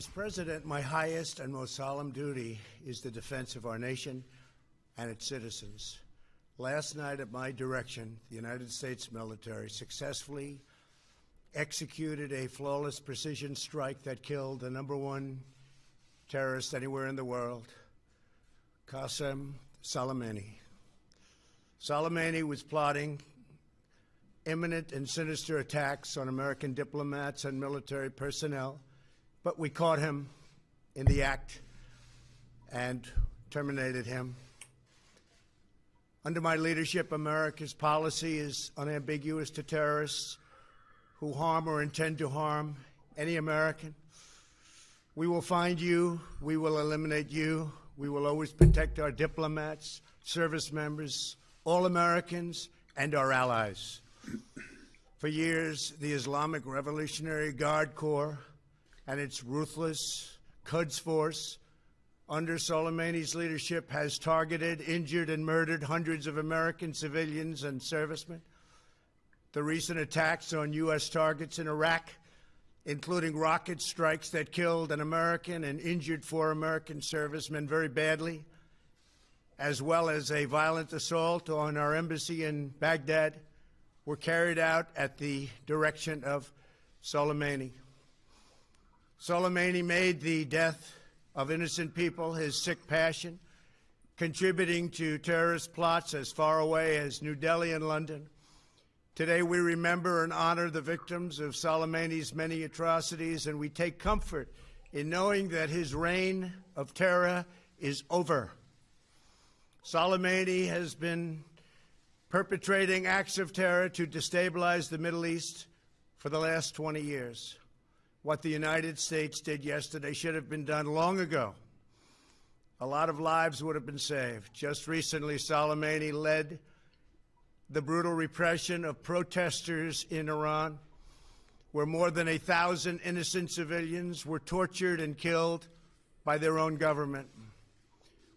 As president, my highest and most solemn duty is the defense of our nation and its citizens. Last night, at my direction, the United States military successfully executed a flawless precision strike that killed the number one terrorist anywhere in the world, Qasem Soleimani. Soleimani was plotting imminent and sinister attacks on American diplomats and military personnel, but we caught him in the act and terminated him. Under my leadership, America's policy is unambiguous to terrorists who harm or intend to harm any American. We will find you, we will eliminate you, we will always protect our diplomats, service members, all Americans, and our allies. For years, the Islamic Revolutionary Guard Corps and its ruthless Quds Force under Soleimani's leadership has targeted, injured, and murdered hundreds of American civilians and servicemen. The recent attacks on U.S. targets in Iraq, including rocket strikes that killed an American and injured four American servicemen very badly, as well as a violent assault on our embassy in Baghdad, were carried out at the direction of Soleimani. Soleimani made the death of innocent people his sick passion, contributing to terrorist plots as far away as New Delhi and London. Today, we remember and honor the victims of Soleimani's many atrocities, and we take comfort in knowing that his reign of terror is over. Soleimani has been perpetrating acts of terror to destabilize the Middle East for the last 20 years. What the United States did yesterday should have been done long ago. A lot of lives would have been saved. Just recently, Soleimani led the brutal repression of protesters in Iran, where more than a thousand innocent civilians were tortured and killed by their own government.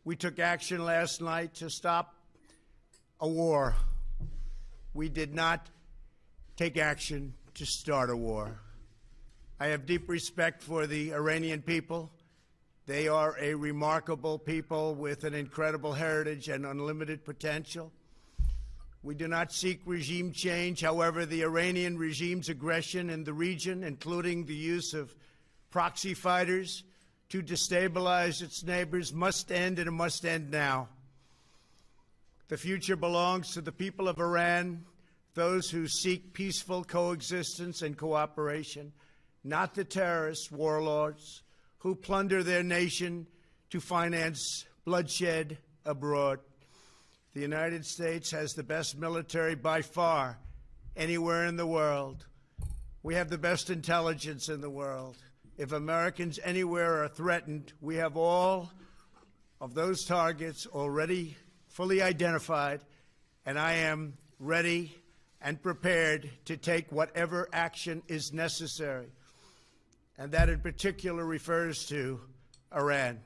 We took action last night to stop a war. We did not take action to start a war. I have deep respect for the Iranian people. They are a remarkable people with an incredible heritage and unlimited potential. We do not seek regime change. However, the Iranian regime's aggression in the region, including the use of proxy fighters to destabilize its neighbors, must end and it must end now. The future belongs to the people of Iran, those who seek peaceful coexistence and cooperation not the terrorist warlords who plunder their nation to finance bloodshed abroad. The United States has the best military by far anywhere in the world. We have the best intelligence in the world. If Americans anywhere are threatened, we have all of those targets already fully identified, and I am ready and prepared to take whatever action is necessary and that in particular refers to Iran.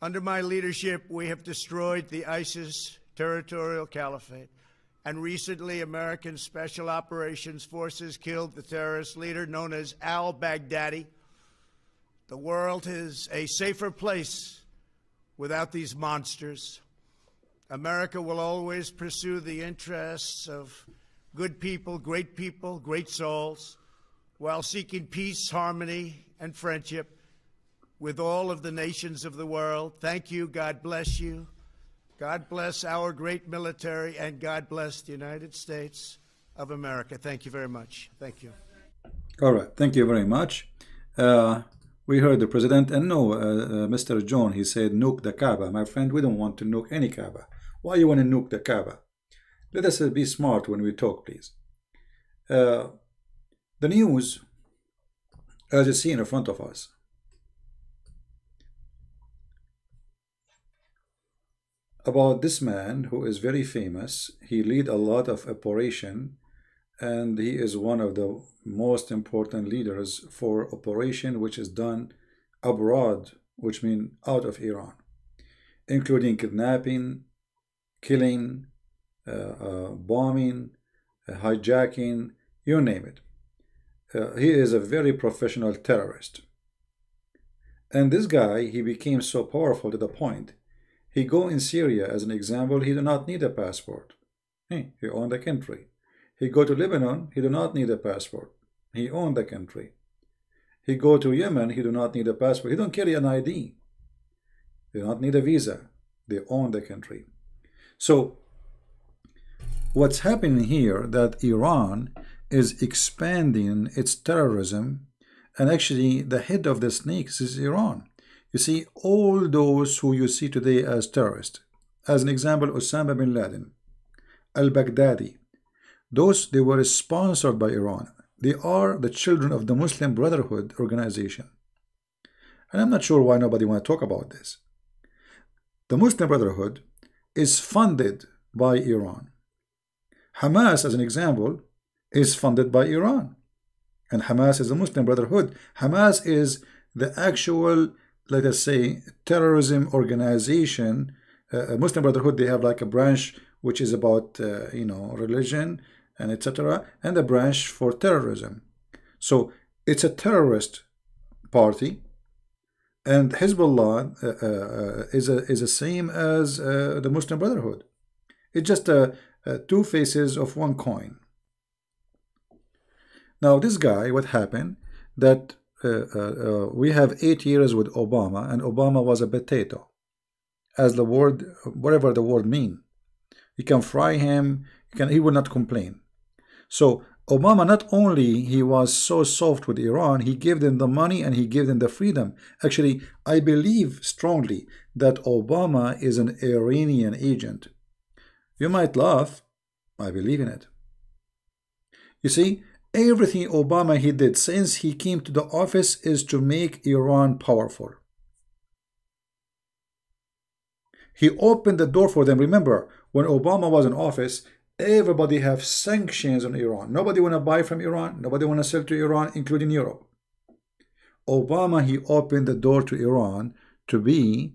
Under my leadership, we have destroyed the ISIS territorial caliphate, and recently, American Special Operations Forces killed the terrorist leader known as al Baghdadi. The world is a safer place without these monsters. America will always pursue the interests of good people, great people, great souls while seeking peace, harmony, and friendship with all of the nations of the world. Thank you. God bless you. God bless our great military, and God bless the United States of America. Thank you very much. Thank you. All right. Thank you very much. Uh, we heard the president, and no, uh, uh, Mr. John, he said, nuke the Kaaba. My friend, we don't want to nuke any Kaaba. Why you want to nuke the Kaaba? Let us be smart when we talk, please. The news, as you see in front of us, about this man who is very famous. He lead a lot of operation and he is one of the most important leaders for operation which is done abroad, which means out of Iran, including kidnapping, killing, uh, uh, bombing, uh, hijacking, you name it. Uh, he is a very professional terrorist. And this guy, he became so powerful to the point. He go in Syria as an example, he do not need a passport. Hey, he owned the country. He go to Lebanon, he do not need a passport. He owned the country. He go to Yemen, he do not need a passport. He don't carry an ID. They do not need a visa. They own the country. So what's happening here that Iran is expanding its terrorism and actually the head of the snakes is Iran. You see, all those who you see today as terrorists, as an example, Osama bin Laden, al-Baghdadi, those, they were sponsored by Iran. They are the children of the Muslim Brotherhood organization. And I'm not sure why nobody want to talk about this. The Muslim Brotherhood is funded by Iran. Hamas, as an example, is funded by Iran. And Hamas is a Muslim Brotherhood. Hamas is the actual, let us say, terrorism organization. Uh, Muslim Brotherhood, they have like a branch which is about, uh, you know, religion and etc. And a branch for terrorism. So it's a terrorist party. And Hezbollah uh, uh, is, a, is the same as uh, the Muslim Brotherhood. It's just two faces of one coin. Now, this guy, what happened? That uh, uh, uh, we have eight years with Obama, and Obama was a potato, as the word, whatever the word mean. You can fry him, you can, he will not complain. So Obama, not only he was so soft with Iran, he gave them the money and he gave them the freedom. Actually, I believe strongly that Obama is an Iranian agent. You might laugh, I believe in it. You see, Everything Obama he did since he came to the office is to make Iran powerful. He opened the door for them. Remember, when Obama was in office, everybody have sanctions on Iran. Nobody want to buy from Iran. Nobody want to sell to Iran, including Europe. Obama, he opened the door to Iran to be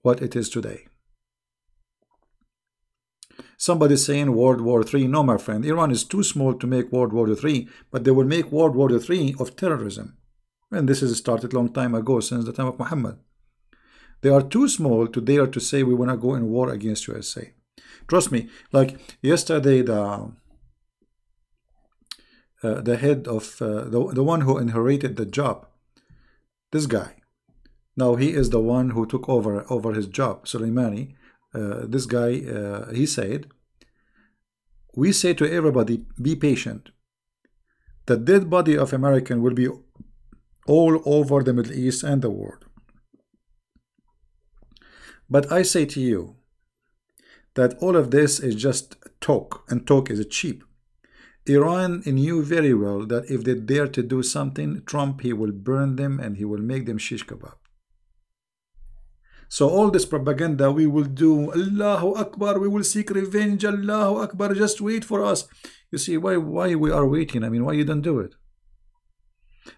what it is today. Somebody saying World War III. No, my friend, Iran is too small to make World War III, but they will make World War III of terrorism. And this has started long time ago, since the time of Muhammad. They are too small to dare to say we want to go in war against USA. Trust me, like yesterday, the uh, the head of uh, the, the one who inherited the job, this guy. Now he is the one who took over over his job, Soleimani. Uh, this guy, uh, he said, we say to everybody, be patient. The dead body of American will be all over the Middle East and the world. But I say to you that all of this is just talk, and talk is cheap. Iran knew very well that if they dare to do something, Trump, he will burn them and he will make them shish kebab. So all this propaganda we will do, Allahu Akbar, we will seek revenge, Allahu Akbar, just wait for us. You see, why why we are waiting? I mean, why you don't do it?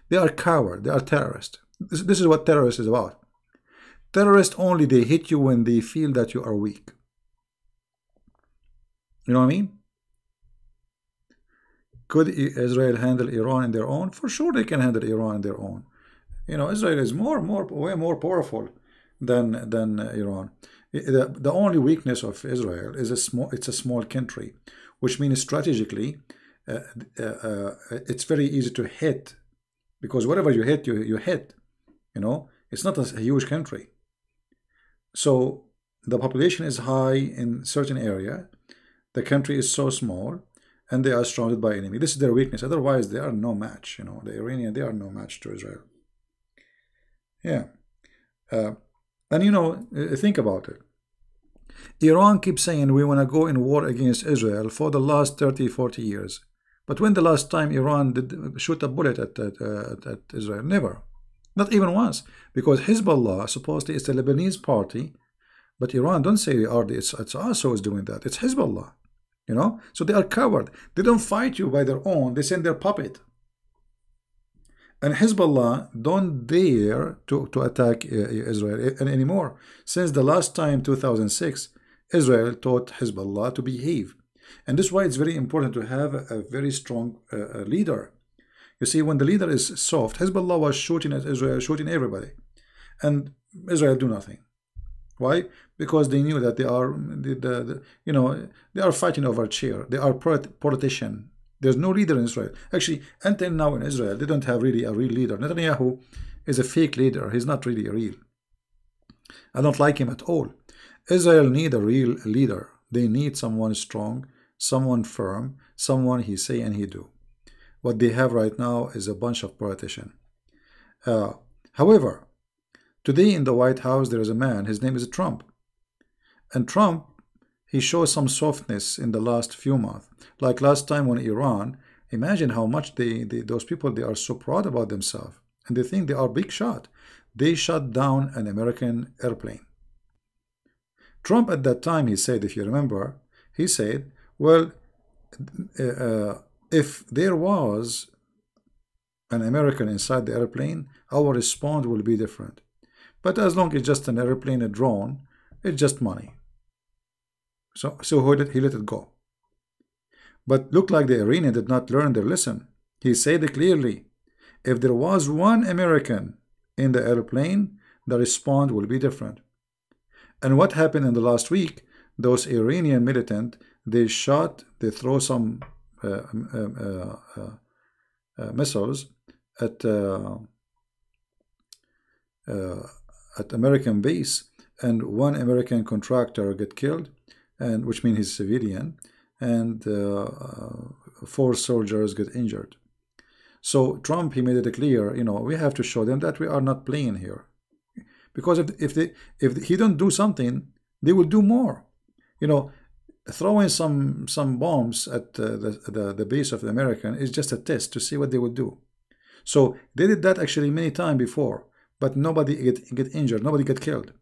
They are coward, they are terrorists. This, this is what terrorist is about. Terrorists only, they hit you when they feel that you are weak. You know what I mean? Could Israel handle Iran in their own? For sure they can handle Iran in their own. You know, Israel is more, more, way more powerful than than Iran. The, the only weakness of Israel is a small it's a small country, which means strategically uh, uh, uh, it's very easy to hit because whatever you hit you you hit. You know it's not a, huge country. So the population is high in certain area, the country is so small, and they are surrounded by enemy. This is their weakness. Otherwise, they are no match. You know, the Iranian they are no match to Israel. Yeah. Uh, and you know, uh, think about it. Iran keeps saying we want to go in war against Israel for the last 30, 40 years. But when the last time Iran did shoot a bullet at, at, uh, at, Israel? Never. Not even once. Because Hezbollah supposedly is the Lebanese party. But Iran don't say it's, it's us who is doing that. It's Hezbollah. You know? So they are coward. They don't fight you by their own. They send their puppet. And Hezbollah don't dare to, to attack uh, Israel anymore. Since the last time, 2006, Israel taught Hezbollah to behave. And this is why it's very important to have a, very strong uh, leader. You see, when the leader is soft, Hezbollah was shooting at Israel, shooting everybody. and Israel do nothing. Why? Because they knew that they are, the, the, the you know, they are fighting over chair. They are politician. There's no leader in Israel. Actually, until now in Israel, they don't have really a real leader. Netanyahu is a fake leader. He's not really a real. I don't like him at all. Israel need a real leader. They need someone strong, someone firm, someone he say and he do. What they have right now is a bunch of politicians. Uh, however, today in the White House there is a man, his name is Trump. And Trump, he shows some softness in the last few months. Like last time when Iran, imagine how much they, they those people, they are so proud about themselves. And they think they are big shot. They shut down an American airplane. Trump at that time, he said, if you remember, he said, well, uh, uh if there was an American inside the airplane, our response will be different. But as long as it's just an airplane, a drone, it's just money. So, so he, let, he let it go. But looked like the Iranian did not learn their lesson. He said clearly, if there was one American in the airplane, the response will be different. And what happened in the last week? Those Iranian militant, they shot, they throw some uh, uh, uh, missiles at at American base, and one American contractor get killed, and which means he's civilian, and four soldiers get injured. So Trump, he made it clear, you know, we have to show them that we are not playing here. Because if, if, they, if he don't do something, they will do more. You know, throwing some some bombs at uh, the, the, the base of the American is just a test to see what they would do. So they did that actually many times before, but nobody get, get injured, nobody get killed.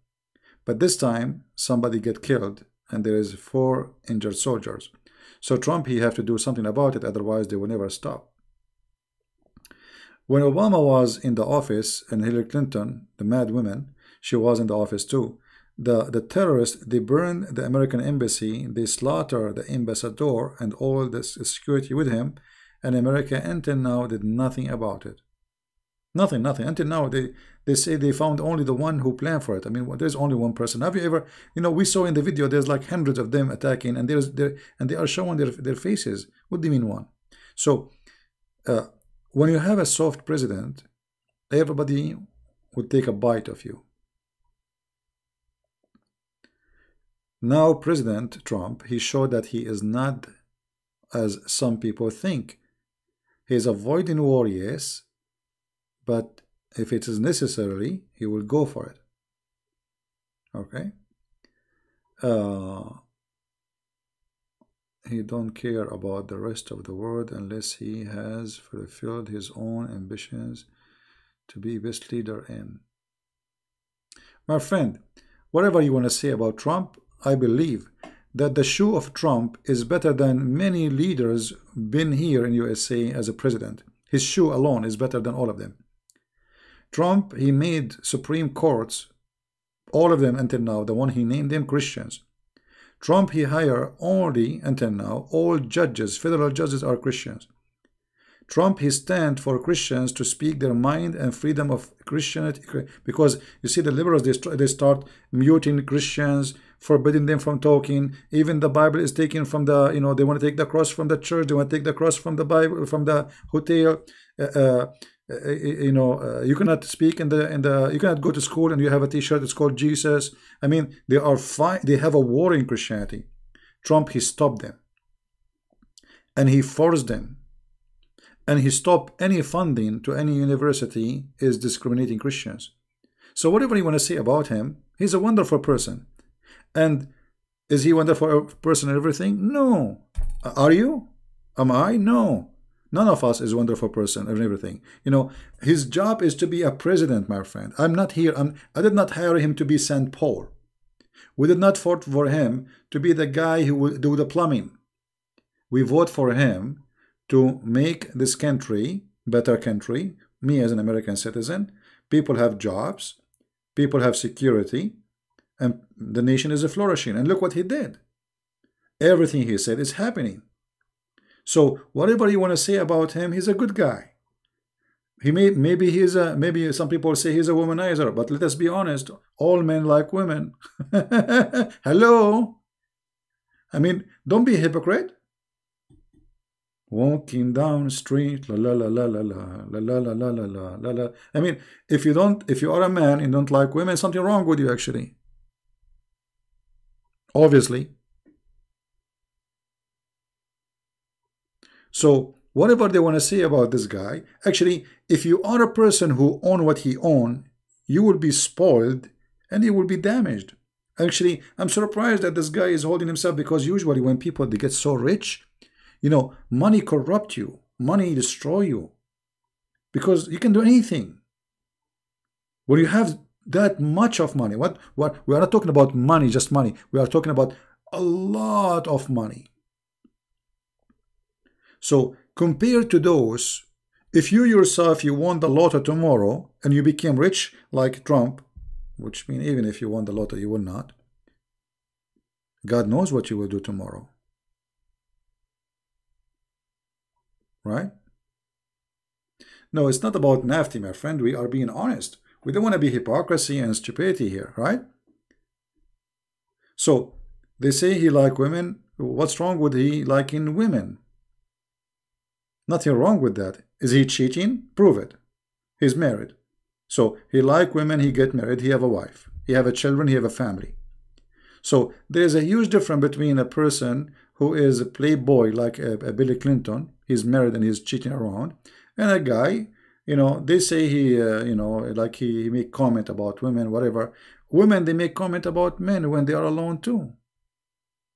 But this time, somebody get killed, and there is four injured soldiers. So Trump, he have to do something about it, otherwise they will never stop. When Obama was in the office, and Hillary Clinton, the mad woman, she was in the office too, the, the terrorists, they burned the American embassy, they slaughtered the ambassador and all the security with him, and America until now did nothing about it. Nothing, nothing. Until now, they, they say they found only the one who planned for it. I mean, there's only one person. Have you ever, you know, we saw in the video, there's like hundreds of them attacking, and there's there, and they are showing their, their faces. What do you mean one? So, uh, when you have a soft president, everybody would take a bite of you. Now, President Trump, he showed that he is not as some people think. He is avoiding war, yes, but if it is necessary, he will go for it. Okay? Uh, he don't care about the rest of the world unless he has fulfilled his own ambitions to be best leader in. My friend, whatever you want to say about Trump, I believe that the shoe of Trump is better than many leaders been here in USA as a president. His shoe alone is better than all of them. Trump, he made Supreme Courts, all of them until now, the one he named them Christians. Trump, he hired only, until now, all judges, federal judges are Christians. Trump, he stand for Christians to speak their mind and freedom of Christianity. Because you see, the liberals, they, they start muting Christians, forbidding them from talking. Even the Bible is taken from the, you know, they want to take the cross from the church. They want to take the cross from the Bible, from the hotel. Uh, uh, uh you know, uh, you cannot speak in the in the. You cannot go to school and you have a T-shirt. It's called Jesus. I mean, they are fine. They have a war in Christianity. Trump he stopped them, and he forced them, and he stopped any funding to any university is discriminating Christians. So whatever you want to say about him, he's a wonderful person. And is he wonderful person and everything? No. Are you? Am I? No. None of us is a wonderful person and everything. You know, his job is to be a president, my friend. I'm not here. I'm, I did not hire him to be St. Paul. We did not vote for him to be the guy who will do the plumbing. We vote for him to make this country better country. Me as an American citizen, people have jobs, people have security, and the nation is flourishing. And look what he did. Everything he said is happening. So whatever you want to say about him, he's a good guy. he may maybe he's a maybe some people say he's a womanizer, but let us be honest, all men like women. Hello. I mean, don't be a hypocrite. Walking down the street, la la la la la la la la la la la la la. I mean, if you don't, if you are a man and don't like women, something wrong with you actually. Obviously. So whatever they want to say about this guy, actually, if you are a person who own what he own, you will be spoiled and you will be damaged. Actually, I'm surprised that this guy is holding himself because usually when people they get so rich, you know, money corrupt you, money destroy you, because you can do anything. When you have that much of money, what what we are not talking about money, just money. We are talking about a lot of money. So compared to those, if you yourself you won the lotto tomorrow and you became rich like Trump, which means even if you won the lotto, you will not. God knows what you will do tomorrow. Right? No, it's not about nasty, my friend. We are being honest. We don't want to be hypocrisy and stupidity here, right? So, they say he like women. What's wrong with he liking women? Nothing wrong with that. Is he cheating? Prove it. He's married. So he like women, he get married, he have a wife. He have a children, he have a family. So there's a huge difference between a person who is a playboy like a, a Billy Clinton, he's married and he's cheating around, and a guy, you know, they say he, uh, you know, like he, he make comment about women, whatever. Women, they make comment about men when they are alone too.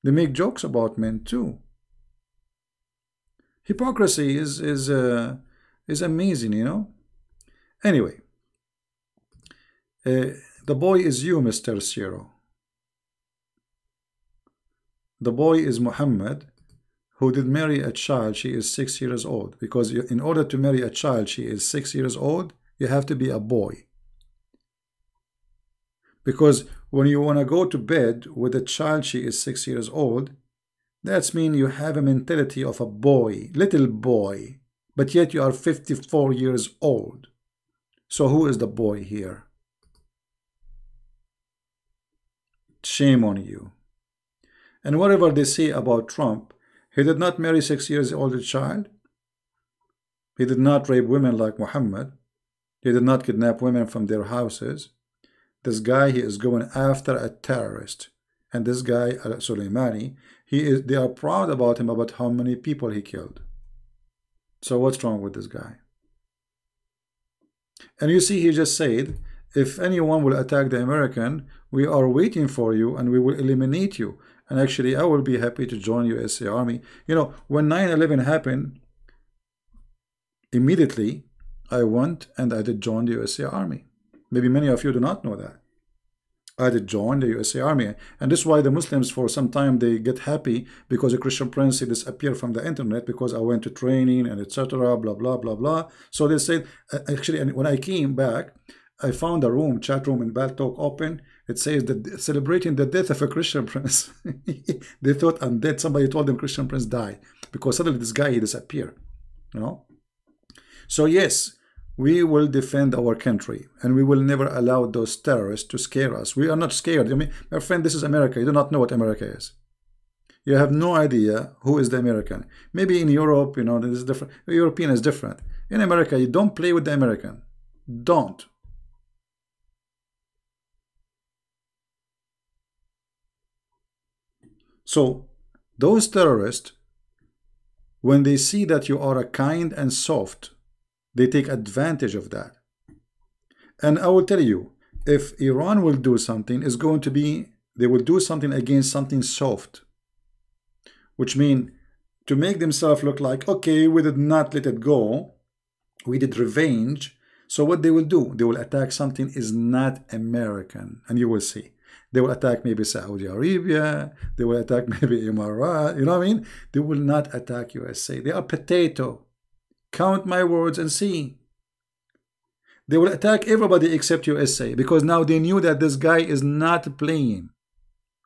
They make jokes about men too. Hypocrisy is is uh, is amazing, you know. Anyway, uh, the boy is you, Mr. Siro. The boy is Muhammad, who did marry a child. She is six years old. Because in order to marry a child, she is six years old, you have to be a boy. Because when you want to go to bed with a child, she is six years old, that's mean you have a mentality of a boy, little boy, but yet you are 54 years old. So who is the boy here? Shame on you. And whatever they say about Trump, he did not marry six years old child. He did not rape women like Muhammad. He did not kidnap women from their houses. This guy, he is going after a terrorist. And this guy, uh, Soleimani, he is, they are proud about him about how many people he killed. So what's wrong with this guy? And you see, he just said, if anyone will attack the American, we are waiting for you and we will eliminate you. And actually, I will be happy to join USA Army. You know, when 9-11 happened, immediately I went and I did join the USA Army. Maybe many of you do not know that. I did join the USA Army. And this is why the Muslims, for some time, they get happy because a Christian Prince disappeared from the internet because I went to training and etc. Blah, blah, blah, blah. So they said, actually, when I came back, I found a room, chat room in Paltalk open. It says that celebrating the death of a Christian prince. they thought I'm dead. Somebody told them Christian prince died because suddenly this guy he disappeared. You know. So yes, we will defend our country and we will never allow those terrorists to scare us. We are not scared. I mean, my friend, this is America. You do not know what America is. You have no idea who is the American. Maybe in Europe, you know, this is different. European is different. In America, you don't play with the American. Don't. So, those terrorists, when they see that you are a kind and soft they take advantage of that. And I will tell you, if Iran will do something, it's going to be, they will do something against something soft. Which means to make themselves look like, okay, we did not let it go. We did revenge. So what they will do, they will attack something is not American. And you will see. They will attack maybe Saudi Arabia. They will attack maybe Emirat. You know what I mean? They will not attack USA. They are potato. Count my words and see. They will attack everybody except USA because now they knew that this guy is not playing.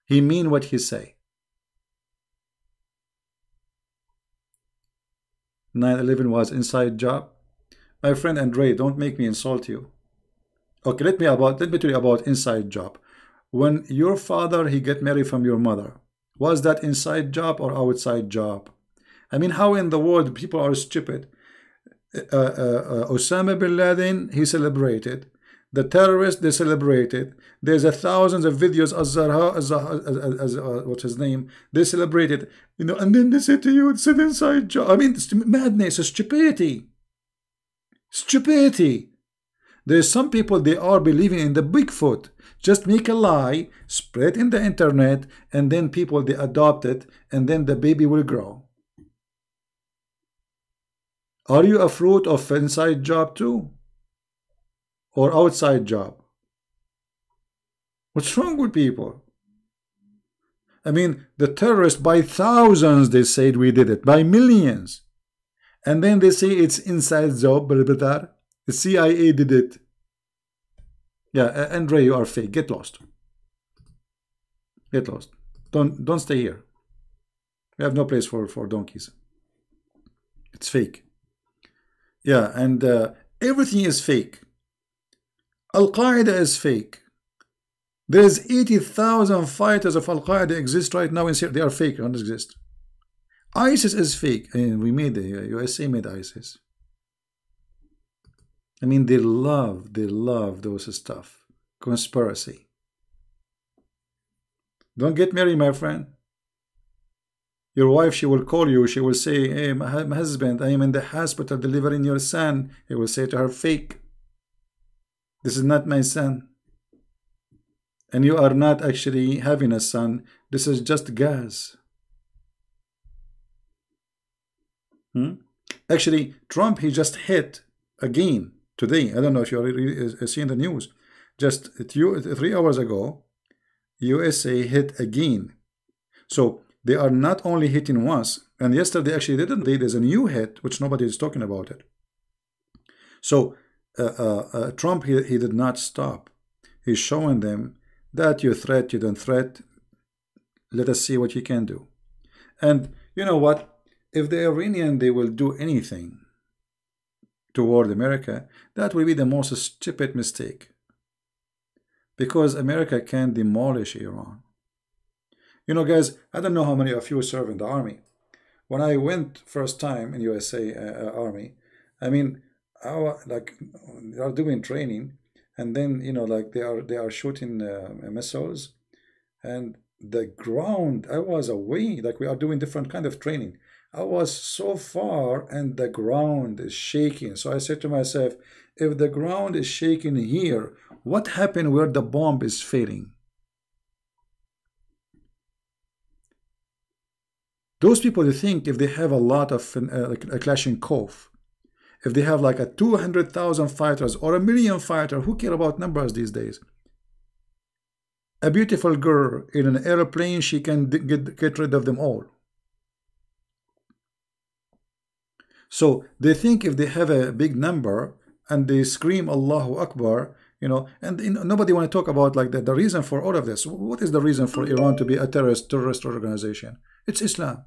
He mean what he say. 9-11 was inside job. My friend Andre, don't make me insult you. Okay, let me about let me tell you about inside job. When your father he get married from your mother, was that inside job or outside job? I mean, how in the world people are stupid? Uh, uh, uh, Osama bin Laden, he celebrated. The terrorists, they celebrated. There's a thousands of videos, Azhar, as, uh, what's his name? They celebrated, you know, and then they say to you, it's inside. I mean, it's madness, it's stupidity. Stupidity. There's some people, they are believing in the Bigfoot. Just make a lie, spread in the internet, and then people, they adopt it, and then the baby will grow. Are you a fruit of inside job too? Or outside job? What's wrong with people? I mean, the terrorists by thousands, they said we did it, by millions. And then they say it's inside job, the CIA did it. Yeah, Andre, you are fake. Get lost. Get lost. Don't don't stay here. We have no place for, for donkeys. It's fake. Yeah, and uh, everything is fake. Al Qaeda is fake. There's 80,000 fighters of Al Qaeda exist right now in Syria. They are fake, don't exist. ISIS is fake. I mean, we made the USA made ISIS. I mean, they love, they love those stuff. Conspiracy. Don't get married, my friend. Your wife, she will call you. She will say, hey, my, husband, I am in the hospital delivering your son. He will say to her, fake. This is not my son. And you are not actually having a son. This is just gas. Hmm? Actually, Trump, he just hit again today. I don't know if you're seeing the news. Just three hours ago, USA hit again. So they are not only hitting once, and yesterday actually didn't. There's a new hit, which nobody is talking about it. So uh, uh, uh, Trump, he, he did not stop. He's showing them that you threat, you don't threat. Let us see what you can do. And you know what? If the Iranian, they will do anything toward America, that will be the most stupid mistake. Because America can demolish Iran. You know, guys, I don't know how many of you serve in the army. When I went first time in USA uh, uh, Army, I mean, our, like they are doing training, and then you know, like they are they are shooting uh, missiles, and the ground. I was away, like we are doing different kind of training. I was so far, and the ground is shaking. So I said to myself, if the ground is shaking here, what happened where the bomb is failing? Those people they think if they have a lot of uh, a Kalashnikov, if they have like a 200,000 fighters or a million fighter, who care about numbers these days? A beautiful girl in an airplane, she can get, get rid of them all. So they think if they have a big number and they scream Allahu Akbar, you know, and know, nobody want to talk about like the, the reason for all of this. What is the reason for Iran to be a terrorist terrorist organization? It's Islam.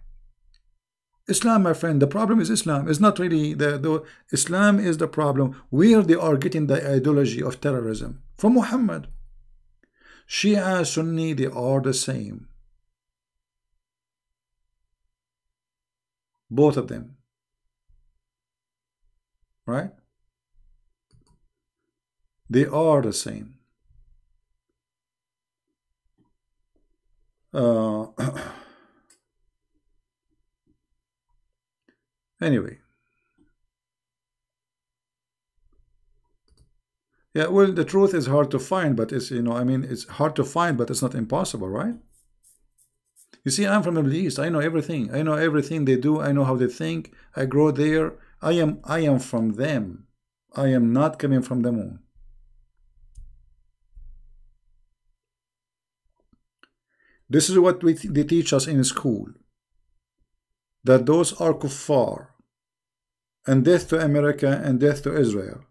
Islam, my friend, the problem is Islam. It's not really the, the Islam is the problem. Where they are getting the ideology of terrorism from Muhammad. Shia, Sunni, they are the same. Both of them. Right? They are the same. Uh, Anyway. Yeah, well, the truth is hard to find, but it's, you know, I mean, it's hard to find, but it's not impossible, right? You see, I'm from the Middle East. I know everything. I know everything they do. I know how they think. I grow there. I am, I am from them. I am not coming from the moon. This is what we they teach us in school that those are kuffar and death to America and death to Israel.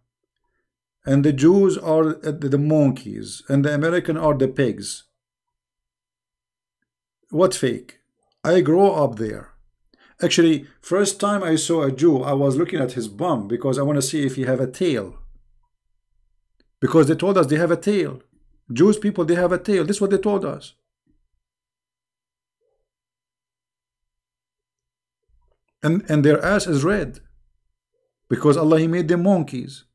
And the Jews are the monkeys and the American are the pigs. What fake? I grow up there. Actually, first time I saw a Jew, I was looking at his bum because I want to see if he have a tail. Because they told us they have a tail. Jewish people, they have a tail. This is what they told us. And, and their ass is red. Because Allah, He made them monkeys.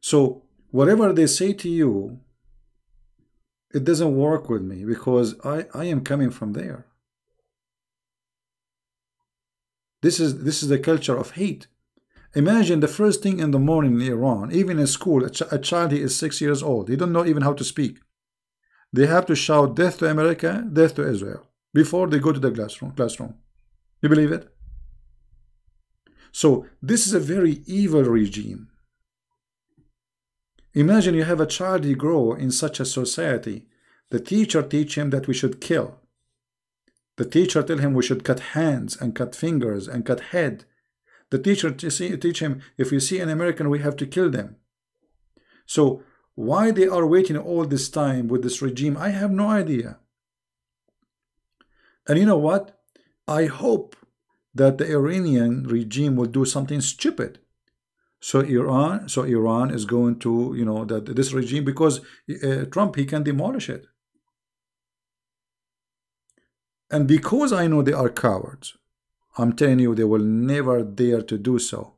So, whatever they say to you, it doesn't work with me because I, I am coming from there. This is this is the culture of hate. Imagine the first thing in the morning in Iran, even in school, a, ch a child he is six years old. He don't know even how to speak. They have to shout death to America, death to Israel before they go to the classroom. classroom. You believe it? So this is a very evil regime. Imagine you have a child he grow in such a society. The teacher teach him that we should kill. The teacher tell him we should cut hands and cut fingers and cut head. The teacher teach him if you see an American we have to kill them. So why they are waiting all this time with this regime, I have no idea. And you know what? I hope that the Iranian regime will do something stupid so Iran, so Iran is going to, you know, that this regime because uh, Trump he can demolish it. And because I know they are cowards, I'm telling you they will never dare to do so.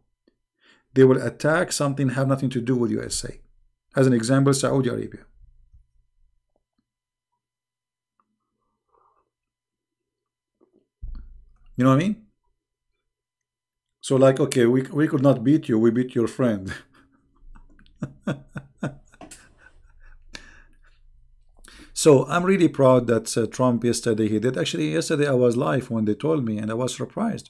They will attack something have nothing to do with USA. As an example, Saudi Arabia. You know what I mean? So like, okay, we, we could not beat you, we beat your friend. so I'm really proud that uh, Trump yesterday he did. Actually, yesterday I was live when they told me and I was surprised.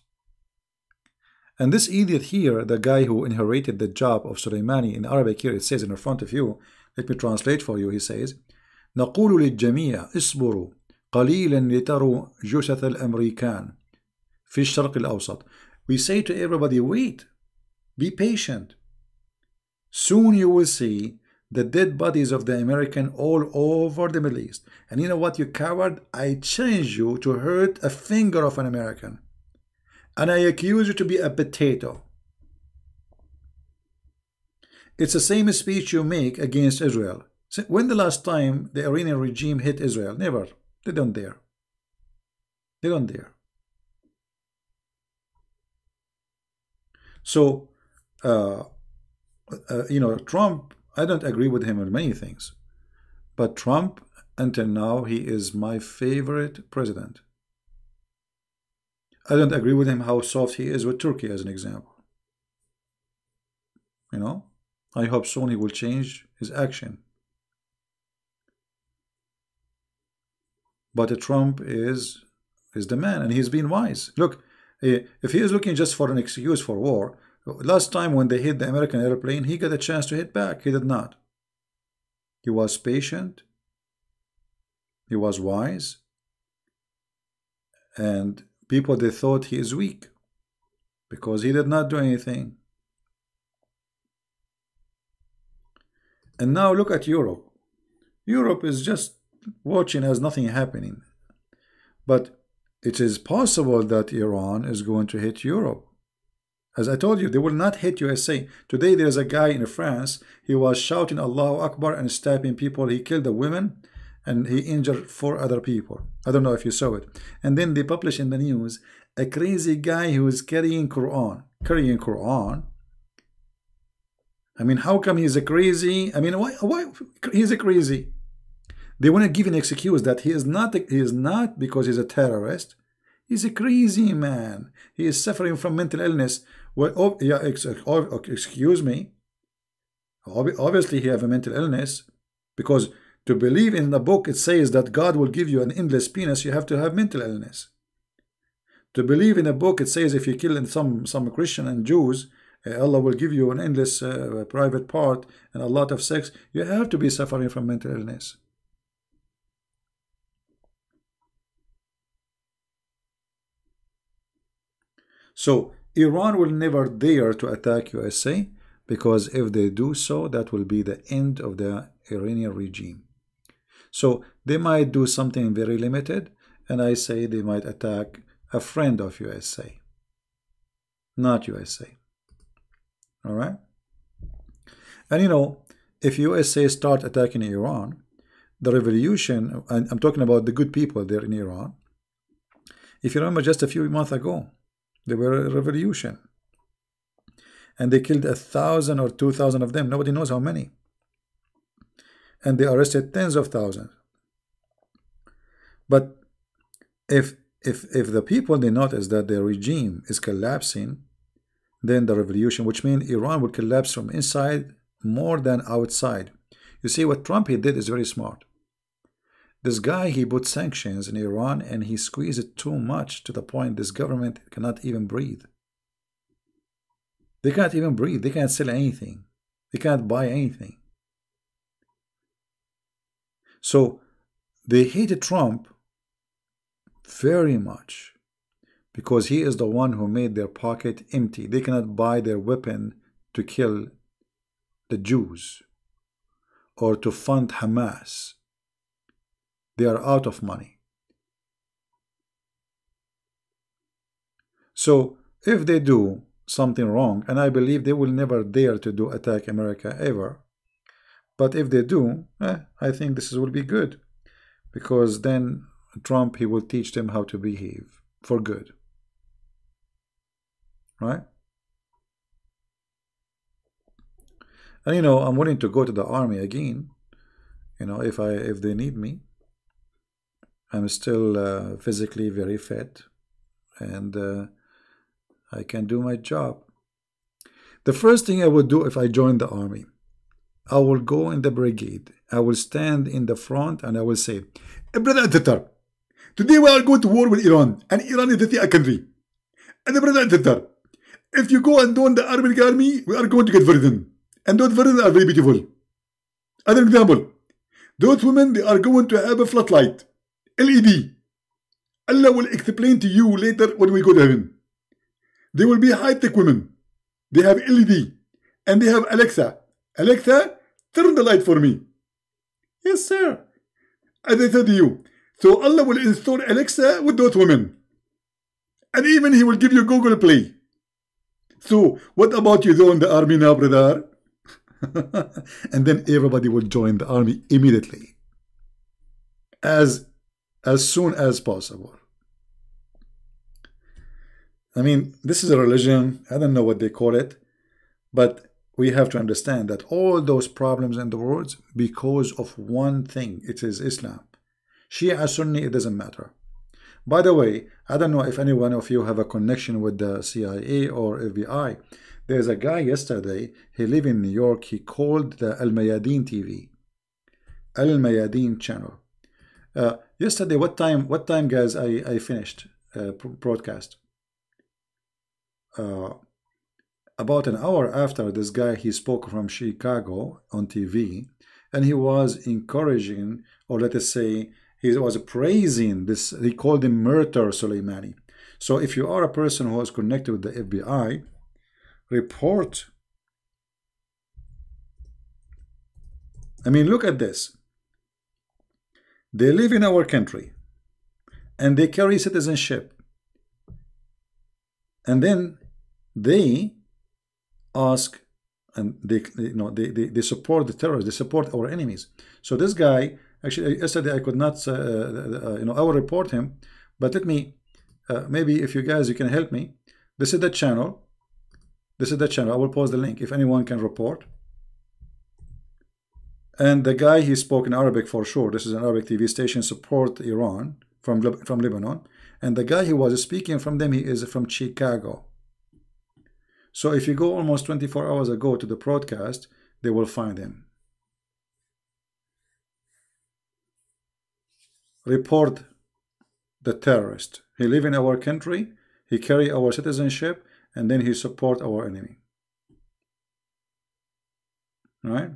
And this idiot here, the guy who inherited the job of Soleimani in Arabic here, it says in front of you, let me translate for you, he says, نقول للجميع اصبروا قليلا لتروا جثث الأمريكان في الشرق الأوسط we say to everybody, wait, be patient. Soon you will see the dead bodies of the American all over the Middle East. And you know what, you coward? I challenge you to hurt a finger of an American. And I accuse you to be a potato. It's the same speech you make against Israel. When the last time the Iranian regime hit Israel? Never. They don't dare. They don't dare. So, uh, uh, you know, Trump, I don't agree with him on many things. But Trump, until now, he is my favorite president. I don't agree with him how soft he is with Turkey, as an example. You know, I hope soon he will change his action. But Trump is is the man, and he's been wise. Look, Eh, if he is looking just for an excuse for war, last time when they hit the American airplane, he got a chance to hit back. He did not. He was patient. He was wise. And people, they thought he is weak because he did not do anything. And now look at Europe. Europe is just watching as nothing happening. But it is possible that Iran is going to hit Europe. As I told you, they will not hit USA. Today there's a guy in France, he was shouting Allahu Akbar and stabbing people. He killed a woman and he injured four other people. I don't know if you saw it. And then they publish in the news a crazy guy who is carrying Quran. Carrying Quran. I mean, how come he's a crazy? I mean, why? Why he's a crazy? They want to give an excuse that he is not he is not because he's a terrorist. He's a crazy man. He is suffering from mental illness. Well, oh, yeah, ex oh, excuse me. Obviously, he have a mental illness because to believe in the book it says that God will give you an endless penis. You have to have mental illness. To believe in a book it says if you kill some some Christian and Jews, uh, Allah will give you an endless uh, private part and a lot of sex. You have to be suffering from mental illness. So Iran will never dare to attack USA because if they do so, that will be the end of the Iranian regime. So they might do something very limited, and I say they might attack a friend of USA, not USA. All right? And you know, if USA start attacking Iran, the revolution, and I'm talking about the good people there in Iran, if you remember just a few months ago, there were a revolution. And they killed a thousand or two thousand of them. Nobody knows how many. And they arrested tens of thousands. But if if if the people they notice that the regime is collapsing, then the revolution, which means Iran will collapse from inside more than outside. You see, what Trump he did is very smart. This guy, he put sanctions in Iran and he squeezed it too much to the point this government cannot even breathe. They can't even breathe. They can't sell anything. They can't buy anything. So they hated Trump very much because he is the one who made their pocket empty. They cannot buy their weapon to kill the Jews or to fund Hamas they are out of money. So if they do something wrong, and I believe they will never dare to do attack America ever, but if they do, eh, I think this will be good because then Trump he will teach them how to behave for good. Right? And you know, I'm willing to go to the army again, you know, if I if they need me. I'm still uh, physically very fit and uh, I can do my job. The first thing I would do if I join the army, I will go in the brigade. I will stand in the front and I will say, Brother Tatar, today we are going to war with Iran and Iran is a country. And the Brother Tatar, if you go and join the army, army, we are going to get virgin. And those virgin are very beautiful. Other example, those women, they are going to have a floodlight. LED. Allah will explain to you later when we go to heaven. They will be high-tech women. They have LED. And they have Alexa. Alexa, turn the light for me. Yes, sir. As I said to you. So Allah will install Alexa with those women. And even He will give you Google Play. So what about you join the army now, brother? and then everybody will join the army immediately. As as soon as possible. I mean, this is a religion. I don't know what they call it, but we have to understand that all those problems in the world because of one thing. It is Islam. Shia, Sunni, it doesn't matter. By the way, I don't know if any one of you have a connection with the CIA or FBI. There's a guy yesterday, he live in New York, he called the Al Mayadeen TV, Al Mayadeen channel. Uh, yesterday, what time? What time, guys? I I finished uh, broadcast. Uh, about an hour after this guy, he spoke from Chicago on TV, and he was encouraging, or let us say, he was praising this. He called him Martyr Soleimani. So, if you are a person who is connected with the FBI, report. I mean, look at this. They live in our country and they carry citizenship. And then they ask and they you know they, they, they support the terrorists, they support our enemies. So this guy actually yesterday I could not uh, uh, you know I will report him, but let me uh, maybe if you guys you can help me. This is the channel. This is the channel. I will post the link if anyone can report. And the guy, he spoke in Arabic for sure. This is an Arabic TV station, support Iran from, from Lebanon. And the guy he was speaking from them, he is from Chicago. So if you go almost 24 hours ago to the broadcast, they will find him. Report the terrorist. He live in our country, he carry our citizenship, and then he support our enemy. Right?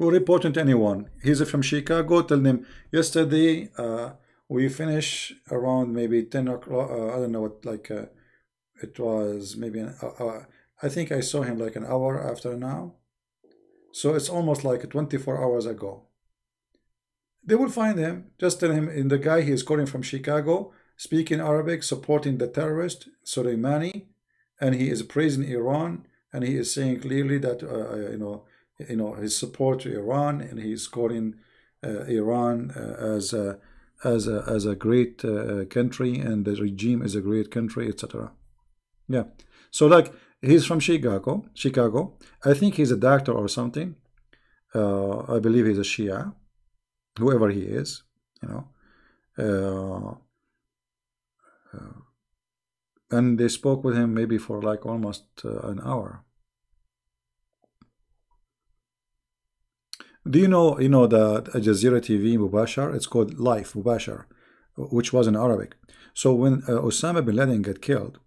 Or reporting to anyone. He's from Chicago. Tell them yesterday uh, we finished around maybe 10 o'clock. Uh, I don't know what, like uh, it was maybe an, I think I saw him like an hour after now. So it's almost like 24 hours ago. They will find him. Just tell him in the guy he is calling from Chicago, speaking Arabic, supporting the terrorist Soleimani, and he is praising Iran, and he is saying clearly that uh, uh you know, you know his support to Iran, and he's calling uh, Iran uh, as a as a as a great uh, country, and the regime is a great country, etc. Yeah. So like he's from Chicago. Chicago. I think he's a doctor or something. Uh, I believe he's a Shia, whoever he is. You know. Uh, uh, and they spoke with him maybe for like almost an hour. Do you know, you know, the Al Jazeera TV Mubashar? It's called Life Mubashar, which was in Arabic. So when uh, Osama bin Laden got killed,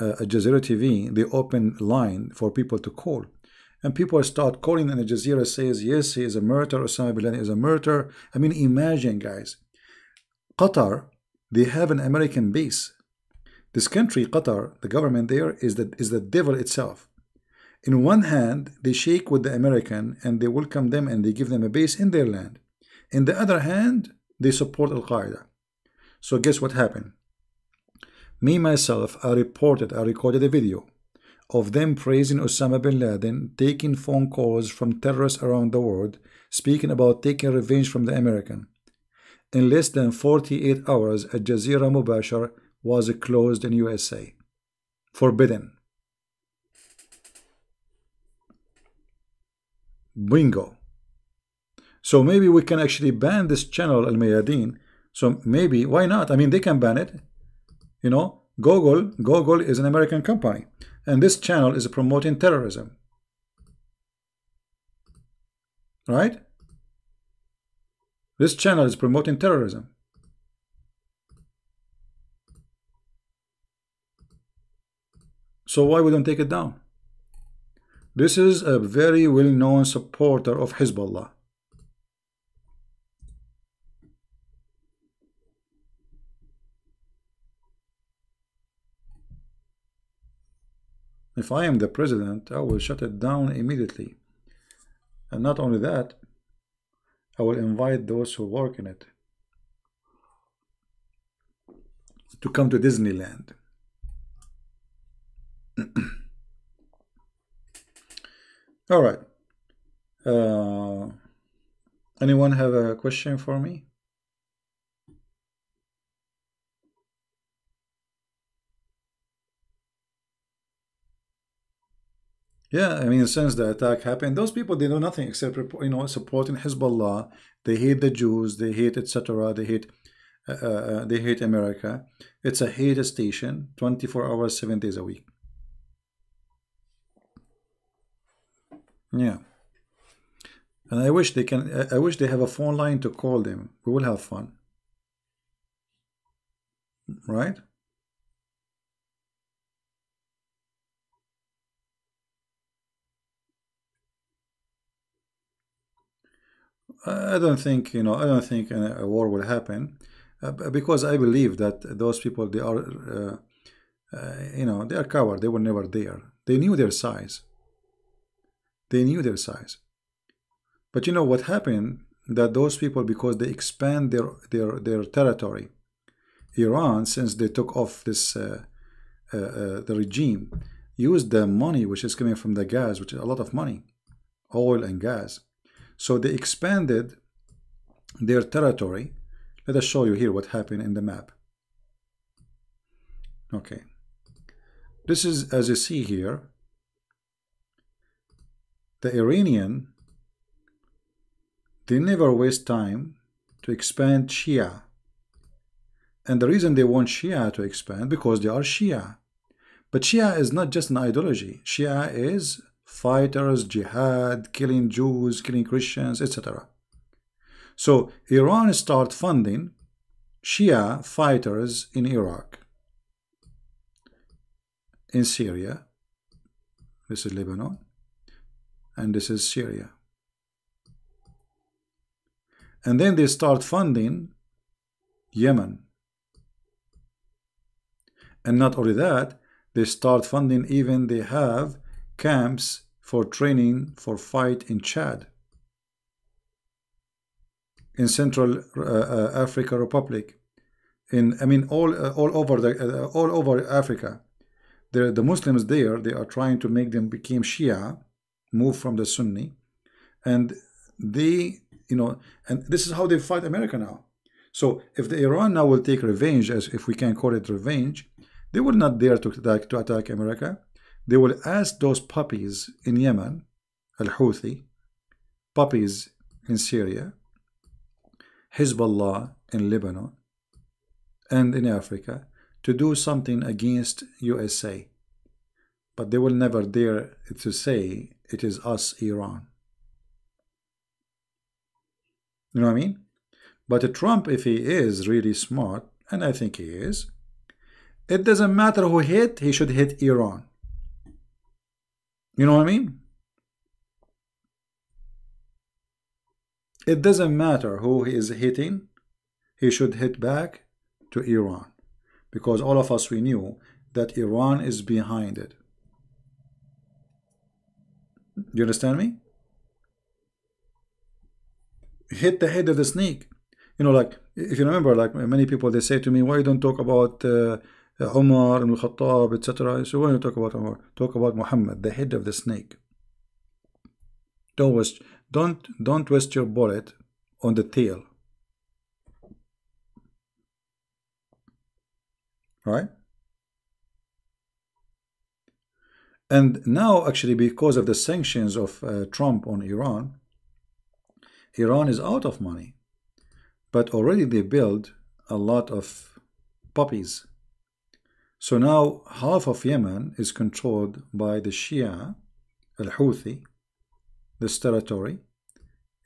uh, Al Jazeera TV, they open line for people to call. And people start calling and Al Jazeera says, yes, he is a murderer, Osama bin Laden is a murderer. I mean, imagine, guys. Qatar, they have an American base. This country, Qatar, the government there is the, is the devil itself. In one hand, they shake with the American and they welcome them and they give them a base in their land. In the other hand, they support Al Qaeda. So, guess what happened? Me, myself, I reported, I recorded a video of them praising Osama bin Laden, taking phone calls from terrorists around the world, speaking about taking revenge from the American. In less than 48 hours, Al Jazeera Mubashar was closed in USA. Forbidden. Bingo. So maybe we can actually ban this channel Al Mayadeen. So maybe why not? I mean, they can ban it. You know, Google, Google is an American company, and this channel is promoting terrorism. Right? This channel is promoting terrorism. So why we don't take it down? This is a very well-known supporter of Hezbollah. If I am the president, I will shut it down immediately. And not only that, I will invite those who work in it to come to Disneyland. All right. Uh, anyone have a question for me? Yeah, I mean, since the attack happened, those people they do nothing except you know supporting Hezbollah. They hate the Jews. They hate etc. They hate uh, uh, uh, they hate America. It's a hate station, 24 hours, seven days a week. Yeah. And I wish they can. I wish they have a phone line to call them. We will have fun, right? I don't think you know. I don't think a war will happen uh, because I believe that those people they are, uh, uh, you know, they are coward. They were never there. They knew their size. They knew their size. But you know what happened? That those people, because they expand their their their territory, Iran, since they took off this uh, uh, uh, the regime, used the money which is coming from the gas, which is a lot of money, oil and gas so they expanded their territory. Let us show you here what happened in the map. Okay. This is, as you see here, the Iranian, they never waste time to expand Shia. And the reason they want Shia to expand, because they are Shia. But Shia is not just an ideology. Shia is fighters, jihad, killing Jews, killing Christians, etc. So Iran start funding Shia fighters in Iraq, in Syria, this is Lebanon, and this is Syria. And then they start funding Yemen. And not only that, they start funding even they have camps for training for fight in Chad in Central uh, uh, Africa Republic in I mean all uh, all over the uh, all over Africa the the Muslims there they are trying to make them become Shia move from the Sunni. And they you know and this is how they fight America now. So if the Iran now will take revenge as if we can call it revenge they will not dare to attack to attack America. They will ask those puppies in Yemen al-Houthi puppies in Syria Hezbollah in Lebanon and in Africa to do something against USA. But they will never dare to say it is us, Iran. You know what I mean? But Trump, if he is really smart, and I think he is, it doesn't matter who hit, he should hit Iran. You know what I mean? It doesn't matter who he is hitting, he should hit back to Iran. Because all of us, we knew that Iran is behind it. You understand me? Hit the head of the snake. You know, like, if you remember, like many people, they say to me, why you don't talk about uh, Umar ibn Khattab, etc. So when you talk about Umar, talk about Muhammad, the head of the snake. Don't waste, don't don't waste your bullet on the tail. Right? And now, actually, because of the sanctions of uh, Trump on Iran, Iran is out of money. But already they build a lot of puppies. So now half of Yemen is controlled by the Shia, al-Houthi, this territory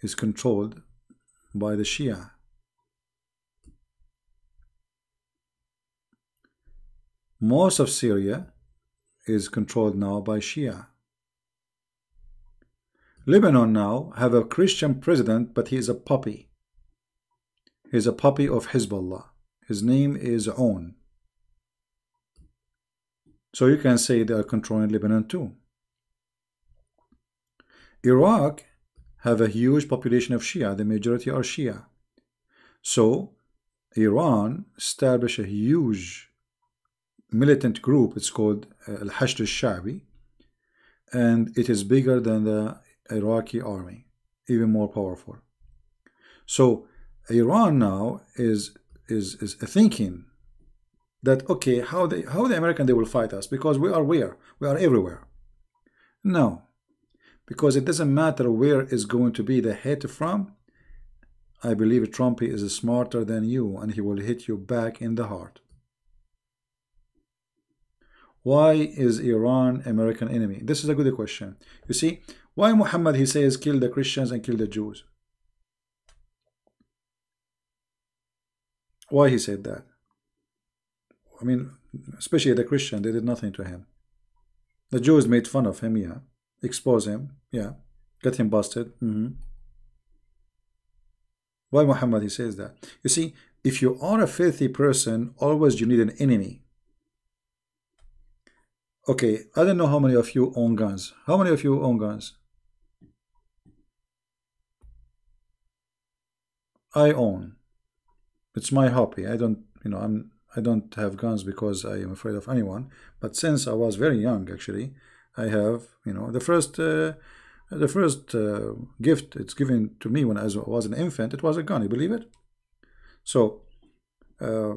is controlled by the Shia. Most of Syria is controlled now by Shia. Lebanon now have a Christian president, but he is a puppy. He is a puppy of Hezbollah. His name is Aoun. So you can say they are controlling Lebanon too. Iraq have a huge population of Shia. The majority are Shia. So Iran established a huge militant group. It's called uh, Al-Hashd al-Sha'bi. And it is bigger than the Iraqi army, even more powerful. So Iran now is is is thinking that okay, how they how the American they will fight us because we are where we are everywhere. No, because it doesn't matter where is going to be the hit from. I believe Trumpy is smarter than you and he will hit you back in the heart. Why is Iran American enemy? This is a good question. You see, why Muhammad he says kill the Christians and kill the Jews? Why he said that? I mean, especially the Christian, they did nothing to him. The Jews made fun of him, yeah expose him, yeah, get him busted. Mm -hmm. Why Muhammad he says that? You see, if you are a filthy person, always you need an enemy. Okay, I don't know how many of you own guns. How many of you own guns? I own. It's my hobby. I don't, you know, I'm I don't have guns because I am afraid of anyone. But since I was very young, actually, I have, you know, the first uh, the first uh, gift it's given to me when I was an infant, it was a gun. You believe it? So uh,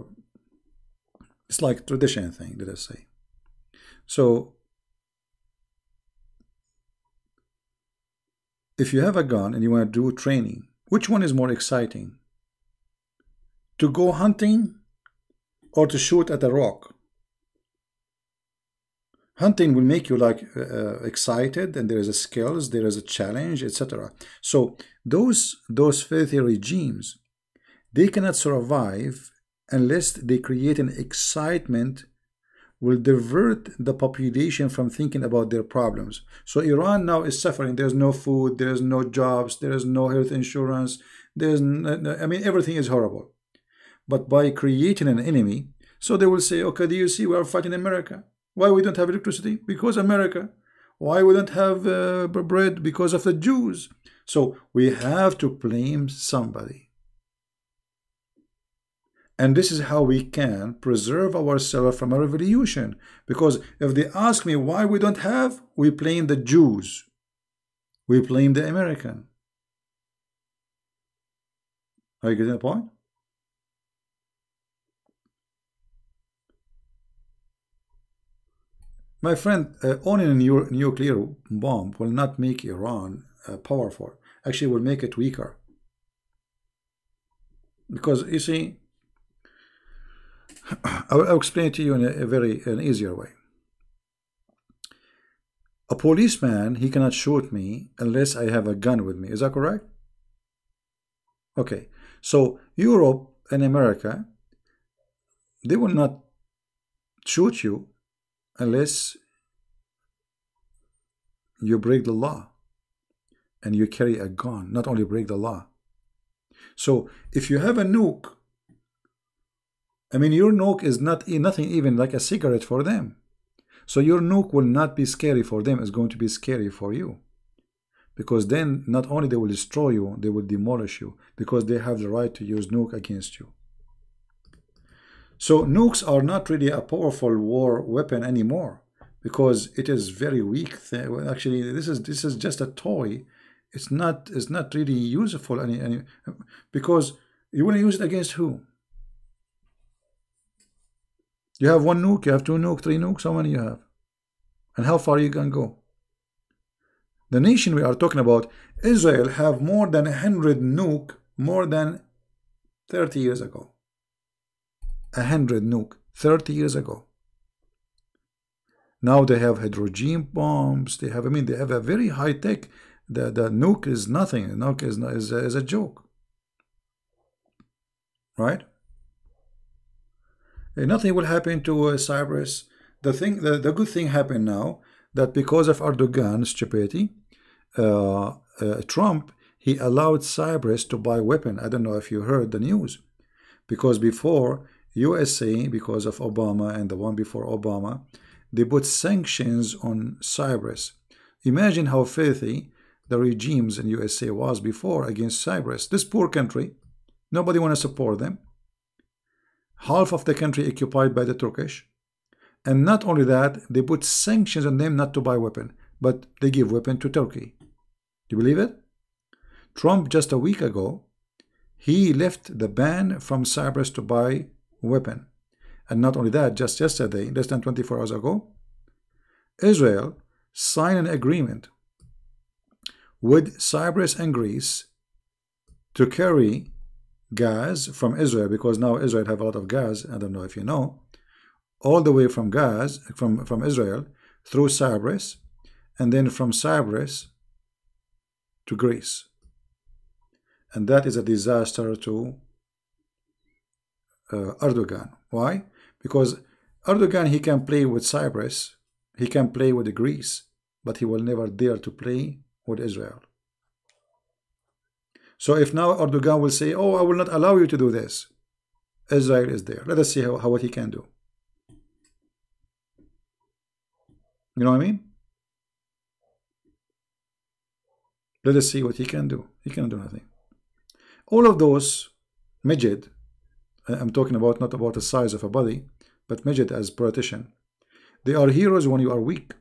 it's like tradition thing, did I say? So if you have a gun and you want to do training, which one is more exciting? To go hunting or to shoot at a rock? hunting will make you like uh, uh, excited and there is a skills there is a challenge etc so those those filthy regimes they cannot survive unless they create an excitement will divert the population from thinking about their problems so iran now is suffering there's no food there's no jobs there's no health insurance there's no, i mean everything is horrible but by creating an enemy so they will say okay do you see we are fighting america Why we don't have electricity? Because America. Why we don't have uh, bread? Because of the Jews. So we have to blame somebody. And this is how we can preserve ourselves from a revolution. Because if they ask me why we don't have, we blame the Jews. We blame the American. Are you getting the point? My friend, uh, owning a nuclear bomb will not make Iran uh, powerful. Actually, will make it weaker. Because, you see, I'll, explain it to you in a, a very an easier way. A policeman, he cannot shoot me unless I have a gun with me. Is that correct? Okay. So Europe and America, they will not shoot you unless you break the law and you carry a gun, not only break the law. So if you have a nuke, I mean, your nuke is not nothing even like a cigarette for them. So your nuke will not be scary for them, it's going to be scary for you. Because then not only they will destroy you, they will demolish you because they have the right to use nuke against you. So nukes are not really a powerful war weapon anymore because it is very weak. Actually, this is this is just a toy. It's not it's not really useful any, any because you want to use it against who? You have one nuke, you have two nuke, three nukes. How many you have? And how far you can go? The nation we are talking about, Israel, have more than 100 nuke more than 30 years ago. 100 nuke 30 years ago. Now they have hydrogen bombs. They have, I mean, they have a very high tech. The, the nuke is nothing. The nuke is, is, is a joke. Right? And nothing will happen to uh, Cyprus. The thing, the, the good thing happened now that because of Erdogan's stupidity, uh, uh, Trump, he allowed Cyprus to buy weapon. I don't know if you heard the news. Because before, USA, because of Obama and the one before Obama, they put sanctions on Cyprus. Imagine how filthy the regimes in USA was before against Cyprus. This poor country, nobody want to support them. Half of the country occupied by the Turkish. And not only that, they put sanctions on them not to buy weapon, but they give weapon to Turkey. Do you believe it? Trump just a week ago, he left the ban from Cyprus to buy weapon. And not only that, just yesterday, less than 24 hours ago, Israel signed an agreement with Cyprus and Greece to carry gas from Israel, because now Israel have a lot of gas, I don't know if you know, all the way from gas, from, from Israel, through Cyprus, and then from Cyprus to Greece. And that is a disaster to uh, Erdogan. Why? Because Erdogan, he can play with Cyprus, he can play with Greece, but he will never dare to play with Israel. So if now Erdogan will say, oh, I will not allow you to do this, Israel is there. Let us see how, how what he can do. You know what I mean? Let us see what he can do. He can do nothing. All of those midget, I'm talking about not about the size of a body, but midget as politician. They are heroes when you are weak.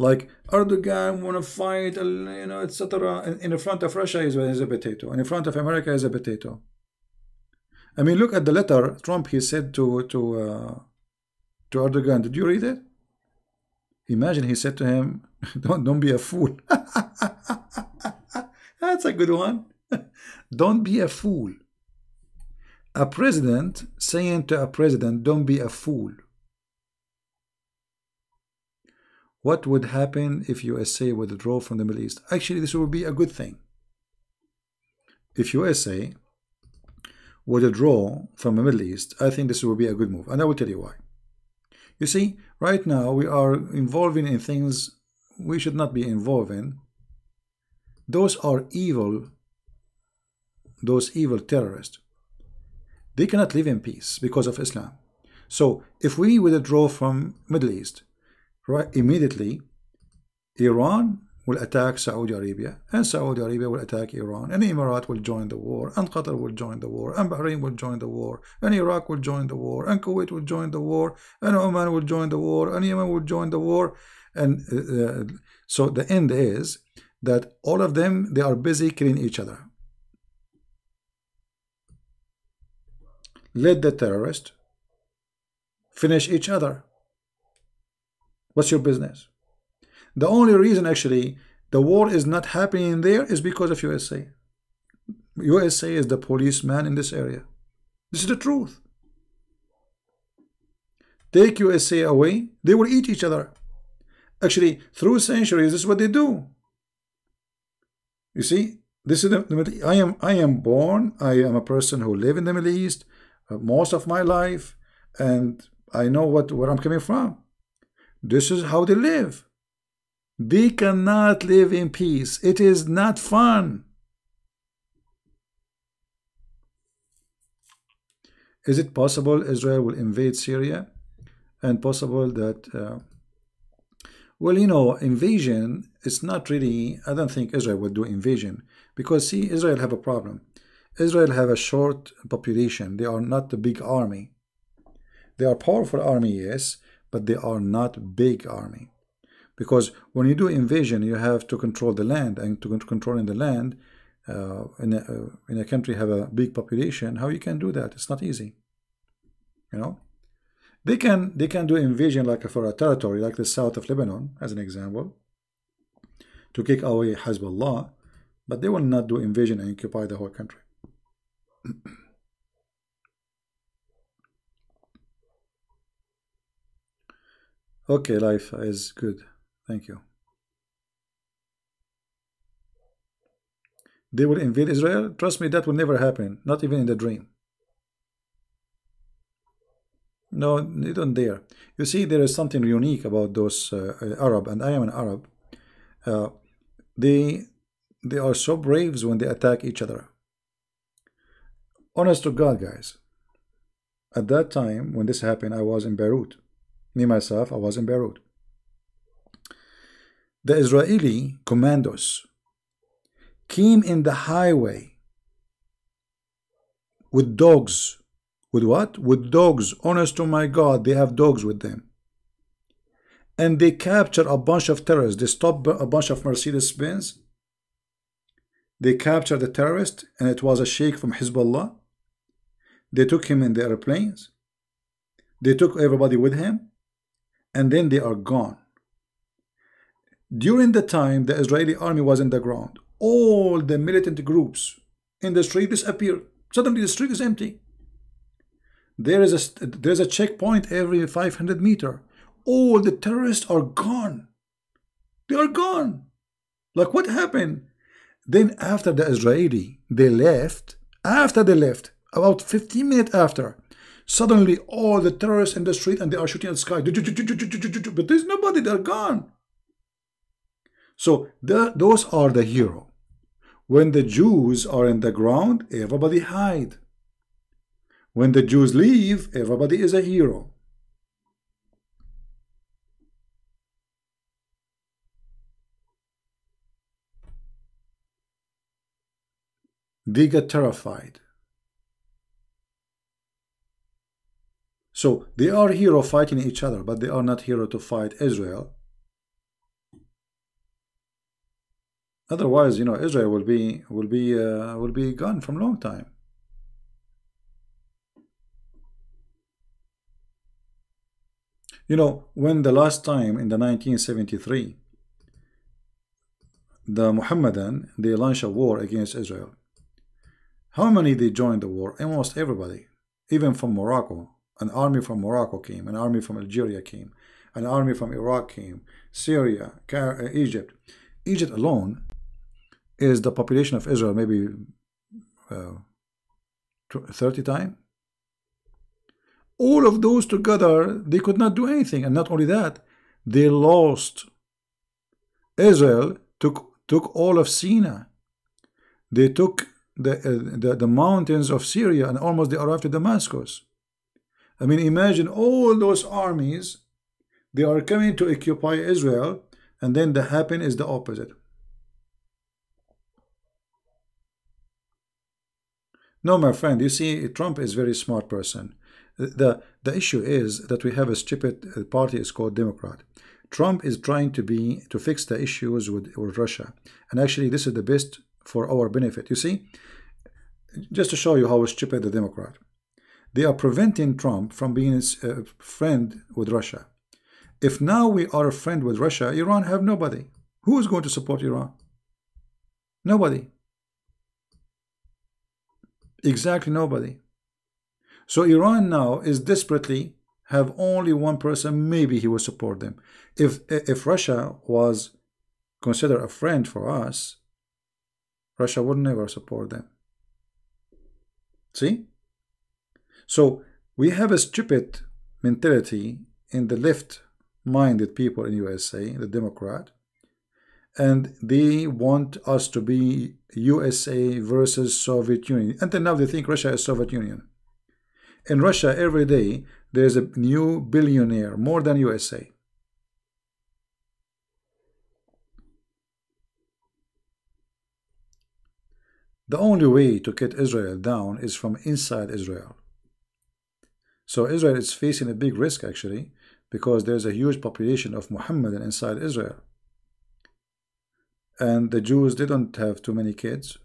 Like Erdogan want to fight, you know, etc. In, the front of Russia is, is a potato, and in front of America is a potato. I mean, look at the letter Trump he said to to uh, to Erdogan. Did you read it? Imagine he said to him, "Don't don't be a fool." That's a good one. don't be a fool. A president saying to a president, "Don't be a fool." What would happen if USA withdraw from the Middle East? Actually, this would be a good thing. If USA withdraw from the Middle East, I think this would be a good move. And I will tell you why. You see, right now we are involving in things we should not be involved in. Those are evil, those evil terrorists. They cannot live in peace because of Islam. So if we withdraw from Middle East, right, immediately, Iran will attack Saudi Arabia, and Saudi Arabia will attack Iran, and Emirat will join the war, and Qatar will join the war, and Bahrain will join the war, and Iraq will join the war, and Kuwait will join the war, and Oman will join the war, and Yemen will join the war, and uh, uh so the end is that all of them they are busy killing each other. Let the terrorist finish each other. What's your business? The only reason actually the war is not happening there is because of USA. USA is the policeman in this area. This is the truth. Take USA away, they will eat each other. Actually, through centuries, this is what they do. You see, this is the, I am I am born. I am a person who live in the Middle East uh, most of my life, and I know what where I'm coming from. This is how they live. They cannot live in peace. It is not fun. Is it possible Israel will invade Syria? And possible that, uh, well, you know, invasion, it's not really, I don't think Israel would do invasion. Because, see, Israel have a problem. Israel have a short population. They are not a big army. They are powerful army, yes, but they are not big army. Because when you do invasion you have to control the land and to control in the land uh, in, a, uh, in a country have a big population how you can do that? It's not easy. You know? They can they can do invasion like for a territory like the south of Lebanon as an example to kick away Hezbollah but they will not do invasion and occupy the whole country okay life is good Thank you. They will invade Israel? Trust me, that will never happen. Not even in the dream. No, they don't dare. You see, there is something unique about those uh, uh, Arab, and I am an Arab. Uh, they they are so brave when they attack each other. Honest to God, guys. At that time, when this happened, I was in Beirut. Me, myself, I was in Beirut the Israeli commandos came in the highway with dogs. With what? With dogs. Honest to my God, they have dogs with them. And they captured a bunch of terrorists. They stopped a bunch of Mercedes Benz. They captured the terrorist, and it was a sheikh from Hezbollah. They took him in the airplanes. They took everybody with him, and then they are gone. During the time the Israeli army was in the ground, all the militant groups in the street disappeared. Suddenly the street is empty. There is a there's a checkpoint every 500 meter. All the terrorists are gone. They are gone. Like what happened? Then after the Israeli, they left. After they left, about 15 minutes after, suddenly all the terrorists in the street and they are shooting at the sky. But there's nobody. They're gone. So the, those are the hero. When the Jews are in the ground, everybody hide. When the Jews leave, everybody is a hero. They get terrified. So they are hero fighting each other, but they are not hero to fight Israel Otherwise, you know, Israel will be will be uh, will be gone from long time. You know, when the last time in the 1973, the Muhammadan they launched a war against Israel. How many they joined the war? Almost everybody, even from Morocco. An army from Morocco came, an army from Algeria came, an army from Iraq came, Syria, Egypt. Egypt alone is the population of Israel maybe uh, 30 times? All of those together, they could not do anything. And not only that, they lost. Israel took, took all of Sinai. They took the, uh, the, the mountains of Syria and almost they arrived to Damascus. I mean, imagine all those armies, they are coming to occupy Israel, and then the happen is the opposite. No, my friend, you see, Trump is a very smart person. The, the issue is that we have a stupid uh, party, it's called Democrat. Trump is trying to be to fix the issues with, with Russia. And actually, this is the best for our benefit. You see, just to show you how stupid the Democrat. They are preventing Trump from being a uh, friend with Russia. If now we are a friend with Russia, Iran have nobody. Who is going to support Iran? Nobody. Exactly nobody. So Iran now is desperately have only one person, maybe he will support them. If if Russia was considered a friend for us, Russia would never support them. See? So we have a stupid mentality in the left-minded people in USA, the Democrat, and they want us to be USA versus Soviet Union. Until now, they think Russia is Soviet Union. In Russia, every day, there's a new billionaire, more than USA. The only way to get Israel down is from inside Israel. So Israel is facing a big risk actually because there's a huge population of Muhammadan inside Israel. And the Jews didn't have too many kids.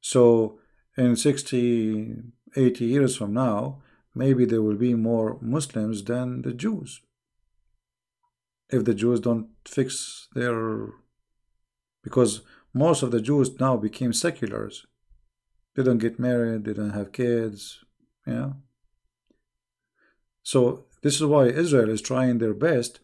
So in 60, 80 years from now, maybe there will be more Muslims than the Jews. If the Jews don't fix their... Because most of the Jews now became seculars. They don't get married, they don't have kids, yeah. So this is why Israel is trying their best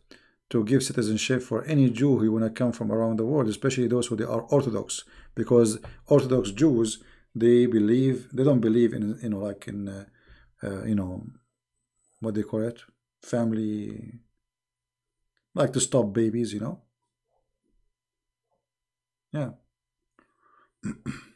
to give citizenship for any Jew who want to come from around the world, especially those who they are Orthodox, because Orthodox Jews they believe they don't believe in you know like in uh, uh, you know what they call it? Family like to stop babies you know? Yeah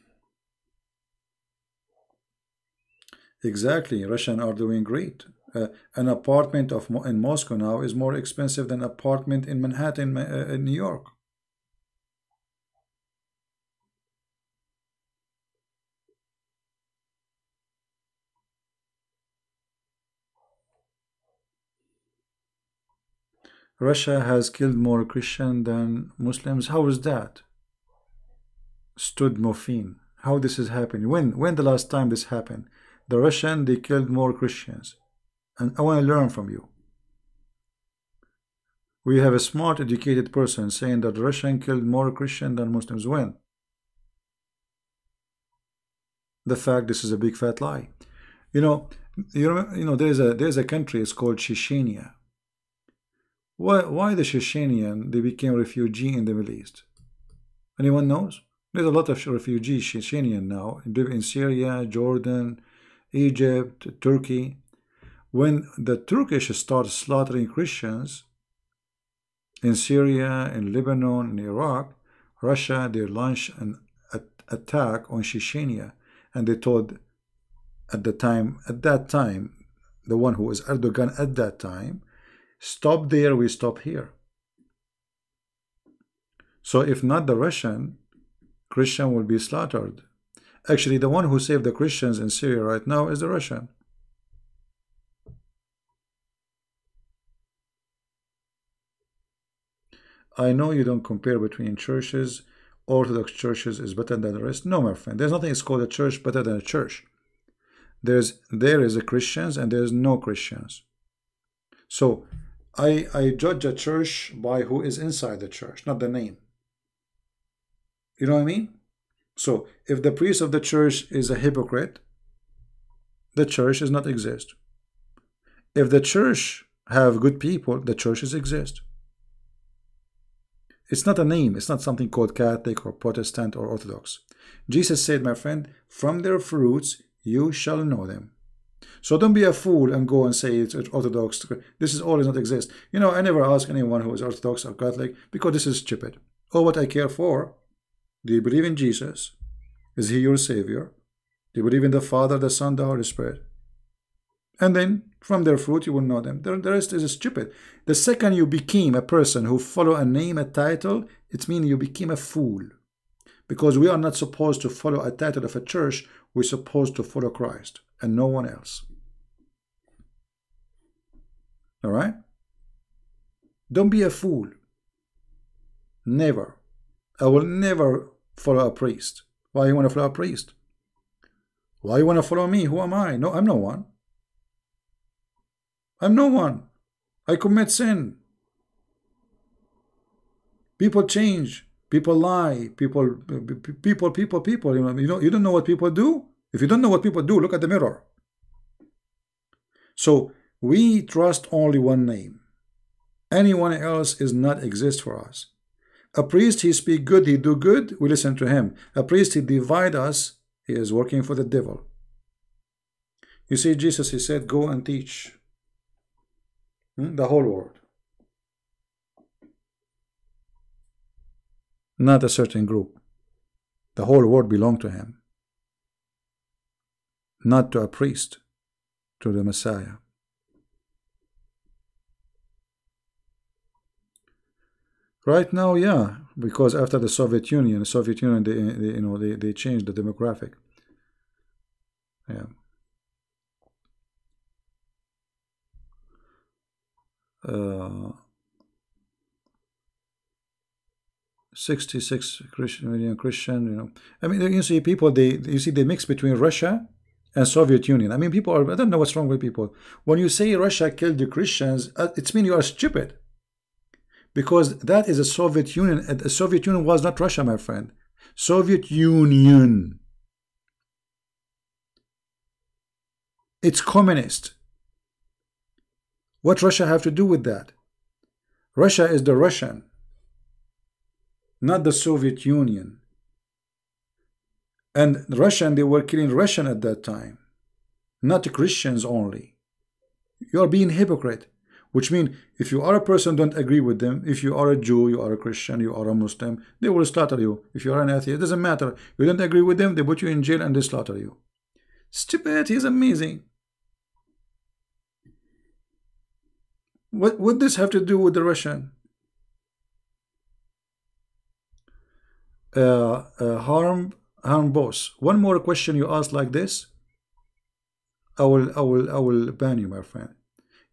Exactly, Russian are doing great. Uh, an apartment of in Moscow now is more expensive than apartment in Manhattan, uh, in New York. Russia has killed more Christian than Muslims. How is that? Stood Mofin. How this is happening? When? When the last time this happened? The Russian, they killed more Christians. And I want to learn from you. We have a smart, educated person saying that Russian killed more Christian than Muslims. When? The fact this is a big fat lie. You know, you know, you know there's a there's a country, it's called Chechnya. Why why the Chechenian they became refugee in the Middle East? Anyone knows? There's a lot of refugees Chechenian now in Syria, Jordan, Egypt, Turkey. When the Turkish start slaughtering Christians in Syria, in Lebanon, in Iraq, Russia, they launched an attack on Chechnya. And they told at the time, at that time, the one who was Erdogan at that time, stop there, we stop here. So if not the Russian, Christian will be slaughtered. Actually, the one who saved the Christians in Syria right now is the Russian. I know you don't compare between churches. Orthodox churches is better than the rest. No, my friend. There's nothing is called a church better than a church. There's there is a Christians and there's no Christians. So I I judge a church by who is inside the church, not the name. You know what I mean? So if the priest of the church is a hypocrite, the church does not exist. If the church have good people, the churches exist. It's not a name. It's not something called Catholic or Protestant or Orthodox. Jesus said, my friend, from their fruits you shall know them. So don't be a fool and go and say it's Orthodox. This is all does not exist. You know, I never ask anyone who is Orthodox or Catholic because this is stupid. All what I care for do you believe in Jesus? Is he your Savior? Do you believe in the Father, the Son, the Holy Spirit? And then from their fruit you will know them. The, rest is stupid. The second you became a person who follow a name, a title, it means you became a fool. Because we are not supposed to follow a title of a church, we're supposed to follow Christ and no one else. All right? Don't be a fool. Never. I will never follow a priest. Why you want to follow a priest? Why you want to follow me? Who am I? No, I'm no one. I'm no one. I commit sin. People change. People lie. People, people, people, people. You know, you know, you don't know what people do. If you don't know what people do, look at the mirror. So we trust only one name. Anyone else is not exist for us. A priest, he speak good, he do good, we listen to him. A priest, he divide us, he is working for the devil. You see, Jesus, he said, go and teach hmm? the whole world. Not a certain group. The whole world belonged to him. Not to a priest, to the Messiah. Right now, yeah, because after the Soviet Union, the Soviet Union, they, they you know, they, they changed the demographic. Yeah. Uh, 66 Christian, million Christian, you know. I mean, you see people, they, you see they mix between Russia and Soviet Union. I mean, people are, I don't know what's wrong with people. When you say Russia killed the Christians, uh, it's mean you are stupid because that is a Soviet Union. The Soviet Union was not Russia, my friend. Soviet Union. It's communist. What Russia have to do with that? Russia is the Russian, not the Soviet Union. And Russian, they were killing Russian at that time, not Christians only. You are being hypocrite which means if you are a person don't agree with them. If you are a Jew you are a Christian you are a Muslim they will slaughter you. If you are an atheist it doesn't matter. You don't agree with them they put you in jail and they slaughter you. Stupidity is amazing. What would this have to do with the Russian? Uh, uh, harm harm boss. One more question you ask like this I will I will I will ban you my friend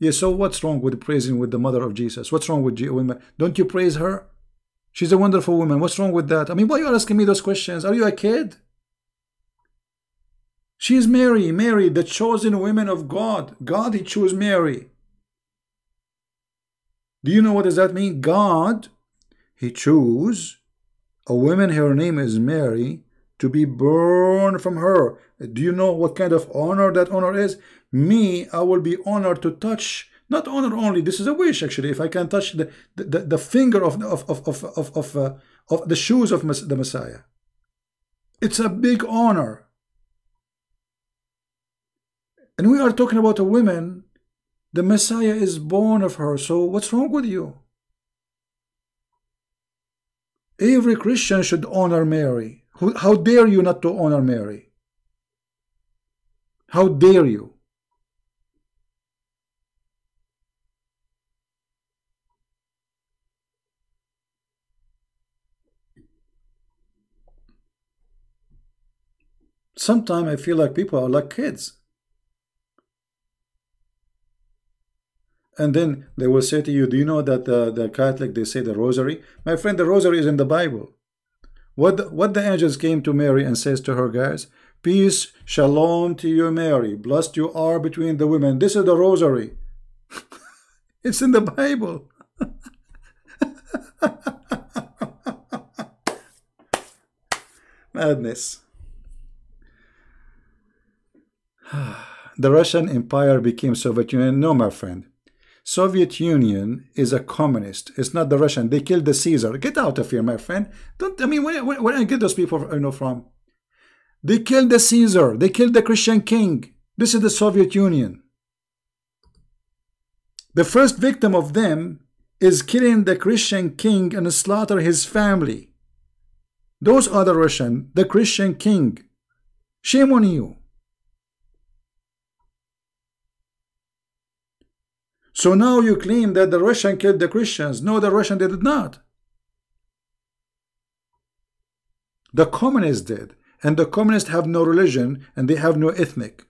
yeah, so what's wrong with praising with the mother of Jesus? What's wrong with women? Don't you praise her? She's a wonderful woman. What's wrong with that? I mean, why are you asking me those questions? Are you a kid? She is Mary, Mary, the chosen woman of God. God, He chose Mary. Do you know what does that mean? God, He chose a woman, her name is Mary, to be born from her. Do you know what kind of honor that honor is? Me I will be honored to touch not honor only this is a wish actually. If I can touch the the, the finger of of of of of, of, uh, of the shoes of the Messiah. It's a big honor. And we are talking about a woman. The Messiah is born of her. So what's wrong with you? Every Christian should honor Mary. How dare you not to honor Mary? How dare you sometimes I feel like people are like kids. And then they will say to you, do you know that the, the Catholic, they say the rosary? My friend, the rosary is in the Bible. What the, what the angels came to Mary and says to her, guys, peace, shalom to you, Mary. Blessed you are between the women. This is the rosary. it's in the Bible. Madness. the Russian Empire became Soviet Union. No, my friend. Soviet Union is a communist. It's not the Russian. They killed the Caesar. Get out of here, my friend. Don't. I mean, where, where, where I get those people you know from? They killed the Caesar. They killed the Christian king. This is the Soviet Union. The first victim of them is killing the Christian king and slaughter his family. Those are the Russian, the Christian king. Shame on you. So now you claim that the Russian killed the Christians. No, the Russian they did not. The communists did. And the communists have no religion and they have no ethnic.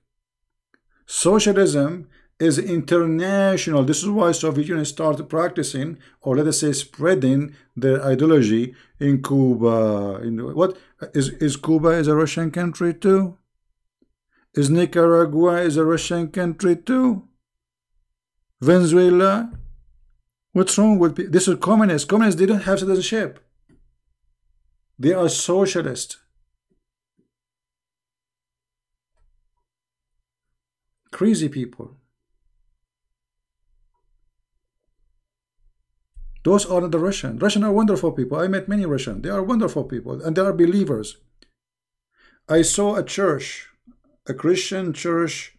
Socialism is international. This is why Soviet Union started practicing, or let us say spreading their ideology in Cuba. In what is is Cuba is a Russian country too? Is Nicaragua is a Russian country too? Venezuela? What's wrong with people? this? Is communists. Communists they don't have citizenship. They are socialist. Crazy people. Those are not the Russian. Russian are wonderful people. I met many Russian. They are wonderful people and they are believers. I saw a church, a Christian church,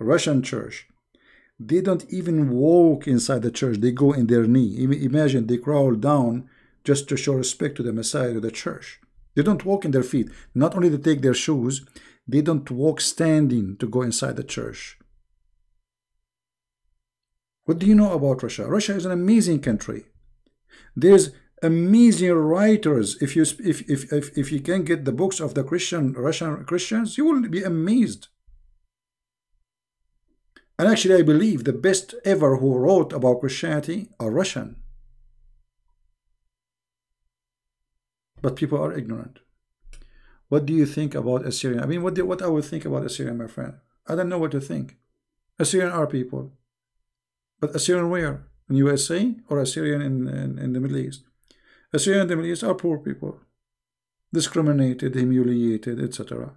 a Russian church. They don't even walk inside the church. They go in their knee. Imagine they crawl down just to show respect to the Messiah, to the church. They don't walk in their feet. Not only they take their shoes, they don't walk standing to go inside the church. What do you know about Russia? Russia is an amazing country. There's amazing writers. If you if if if, if you can get the books of the Christian Russian Christians, you will be amazed. And actually, I believe the best ever who wrote about Christianity are Russian. But people are ignorant. What do you think about Assyrian? I mean, what do, what I would think about Assyrian, my friend? I don't know what to think. Assyrian are people. But Assyrian where? in USA or Assyrian in, in, in the Middle East. Assyrian in the Middle East are poor people, discriminated, humiliated, etc.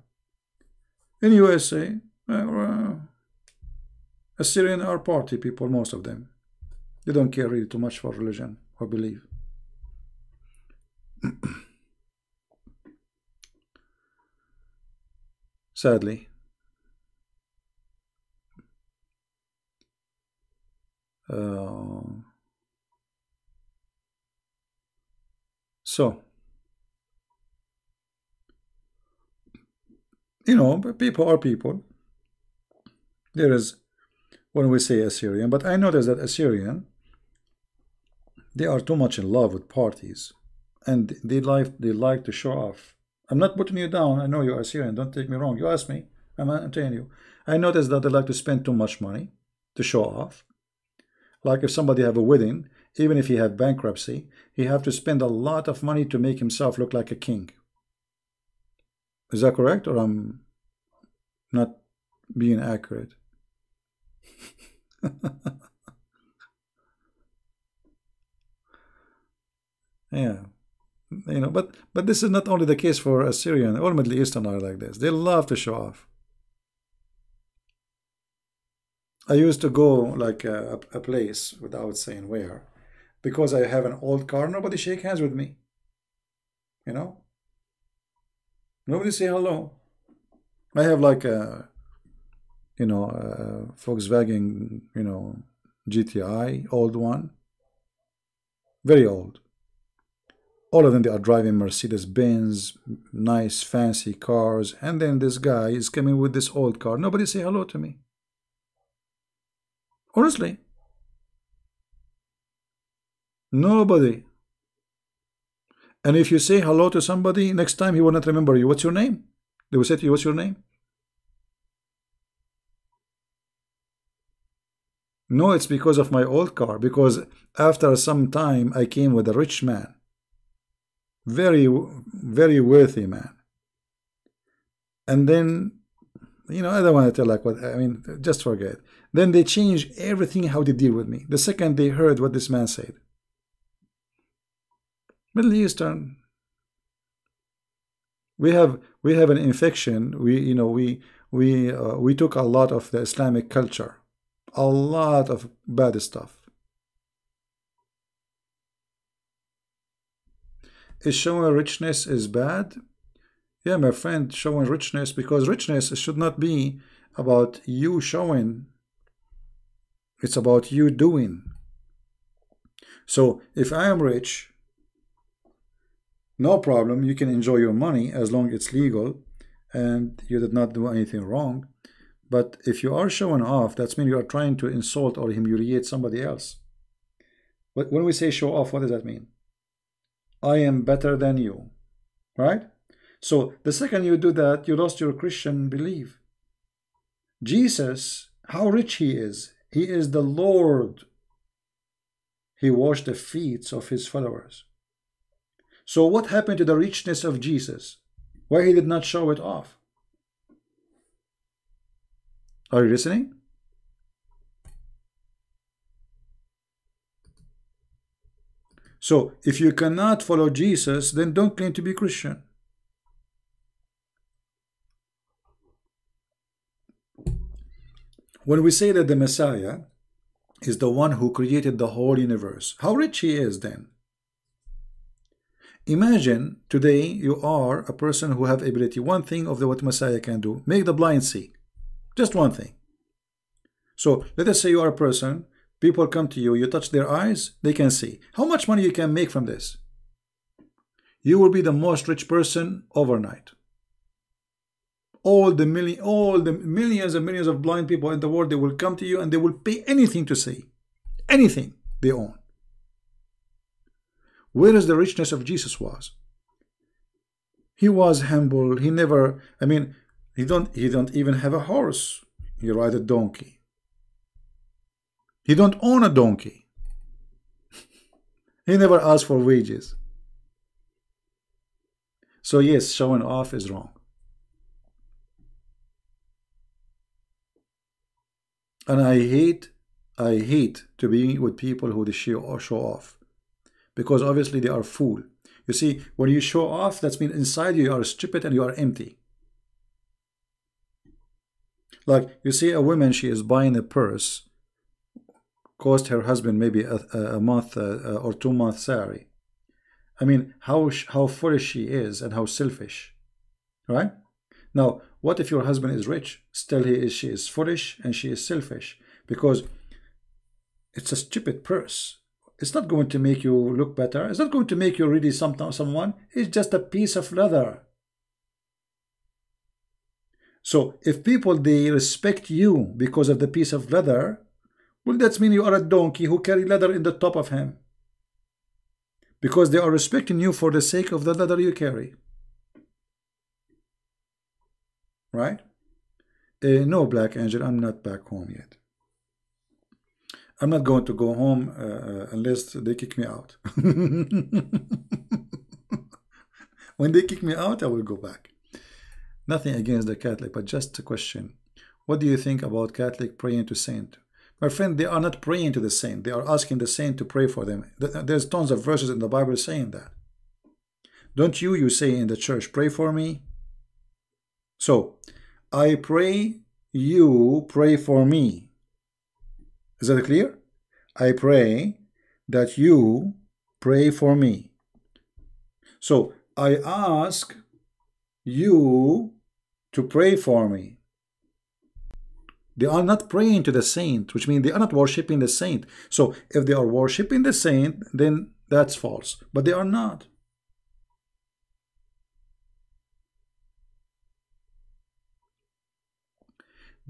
In USA, uh, Assyrian are party people, most of them. They don't care really too much for religion or belief. Sadly. Uh, so, you know, people are people. There is, when we say Assyrian, but I notice that Assyrian, they are too much in love with parties, and they like they like to show off. I'm not putting you down. I know you're Assyrian. Don't take me wrong. You ask me. I'm, I'm telling you. I notice that they like to spend too much money to show off like if somebody have a wedding, even if he have bankruptcy, he have to spend a lot of money to make himself look like a king. Is that correct? Or I'm not being accurate? yeah. You know, but but this is not only the case for Assyrian, all Middle Eastern are like this. They love to show off. I used to go like a, a place without saying where because I have an old car. Nobody shake hands with me. You know? Nobody say hello. I have like a, you know, a Volkswagen, you know, GTI, old one. Very old. All of them, they are driving Mercedes-Benz, nice, fancy cars. And then this guy is coming with this old car. Nobody say hello to me. Honestly. Nobody. And if you say hello to somebody, next time he will not remember you. What's your name? They will say to you, what's your name? No, it's because of my old car. Because after some time, I came with a rich man. Very, very worthy man. And then, you know, I don't want to tell like what, I mean, just forget. Then they changed everything how they deal with me. The second they heard what this man said. Middle Eastern. We have we have an infection. We you know we we uh, we took a lot of the Islamic culture, a lot of bad stuff. Is showing richness is bad? Yeah, my friend, showing richness because richness should not be about you showing it's about you doing. So if I am rich, no problem. You can enjoy your money as long as it's legal and you did not do anything wrong. But if you are showing off, that's mean you are trying to insult or humiliate somebody else. But when we say show off, what does that mean? I am better than you, right? So the second you do that, you lost your Christian belief. Jesus, how rich he is. He is the Lord. He washed the feet of his followers. So what happened to the richness of Jesus? Why he did not show it off? Are you listening? So if you cannot follow Jesus, then don't claim to be Christian. When we say that the Messiah is the one who created the whole universe, how rich he is then? Imagine today you are a person who have ability. One thing of the what Messiah can do, make the blind see. Just one thing. So let us say you are a person, people come to you, you touch their eyes, they can see. How much money you can make from this? You will be the most rich person overnight. All the million, all the millions and millions of blind people in the world, they will come to you and they will pay anything to see, anything they own. Where is the richness of Jesus was? He was humble. He never, I mean, he don't he don't even have a horse. He ride a donkey. He don't own a donkey. he never asked for wages. So yes, showing off is wrong. And I hate, I hate to be with people who show or show off, because obviously they are fool. You see, when you show off, that means inside you, you are stupid and you are empty. Like you see a woman, she is buying a purse, cost her husband maybe a, a month uh, or two month salary. I mean, how how foolish she is and how selfish, right? Now, what if your husband is rich? Still, he is she is foolish and she is selfish because it's a stupid purse. It's not going to make you look better. It's not going to make you really some, someone. It's just a piece of leather. So if people they respect you because of the piece of leather, well, that means you are a donkey who carry leather in the top of him. Because they are respecting you for the sake of the leather you carry. Right? Uh, no, Black Angel, I'm not back home yet. I'm not going to go home uh, uh unless they kick me out. when they kick me out, I will go back. Nothing against the Catholic, but just a question. What do you think about Catholic praying to saint? My friend, they are not praying to the saint. They are asking the saint to pray for them. There's tons of verses in the Bible saying that. Don't you, you say in the church, pray for me? So, I pray, you pray for me. Is that clear? I pray that you pray for me. So, I ask you to pray for me. They are not praying to the saint, which means they are not worshiping the saint. So if they are worshiping the saint, then that's false. But they are not.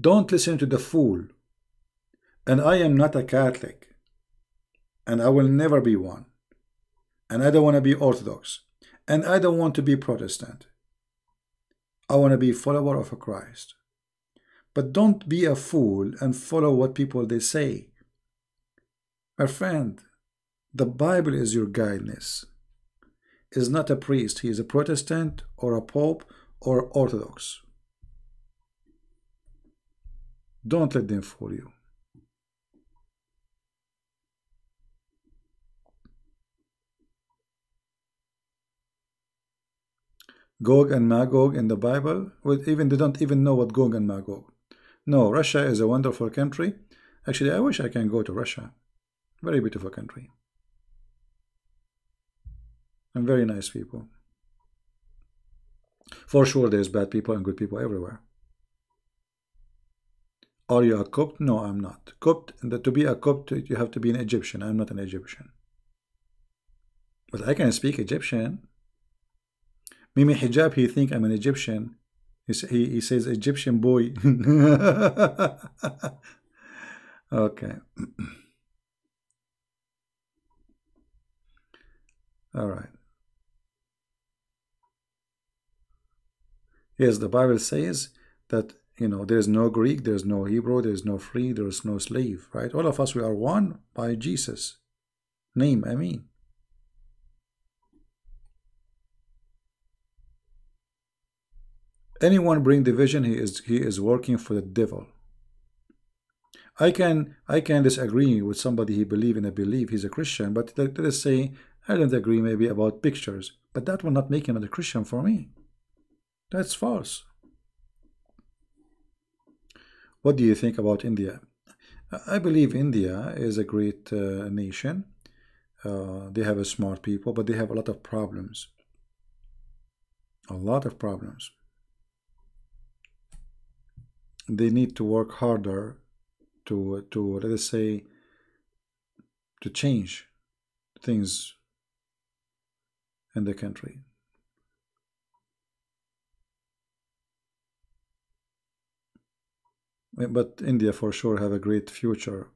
Don't listen to the fool. And I am not a Catholic. And I will never be one. And I don't want to be Orthodox. And I don't want to be Protestant. I want to be a follower of Christ. But don't be a fool and follow what people they say. My friend, the Bible is your guidance. Is not a priest. He is a Protestant or a Pope or Orthodox. Don't let them fool you. Gog and Magog in the Bible, well, even they don't even know what Gog and Magog. No, Russia is a wonderful country. Actually, I wish I can go to Russia. Very beautiful country. And very nice people. For sure, there's bad people and good people everywhere. Are you a Copt? No, I'm not. Copt, to be a Copt, you have to be an Egyptian. I'm not an Egyptian. But I can speak Egyptian. Mimi Hijab, he think I'm an Egyptian. He, he, he says Egyptian boy. okay. All right. Yes, the Bible says that, you know, there's no Greek, there's no Hebrew, there's no free, there's no slave, right? All of us, we are one by Jesus. Name, I mean. Anyone bring division, he is he is working for the devil. I can I can disagree with somebody he believe in a belief, he's a Christian, but let, us say I don't agree maybe about pictures, but that will not make him a Christian for me. That's false. What do you think about India? I believe India is a great uh, nation. Uh, they have a smart people, but they have a lot of problems. A lot of problems. They need to work harder to, to let us say, to change things in the country. but India for sure have a great future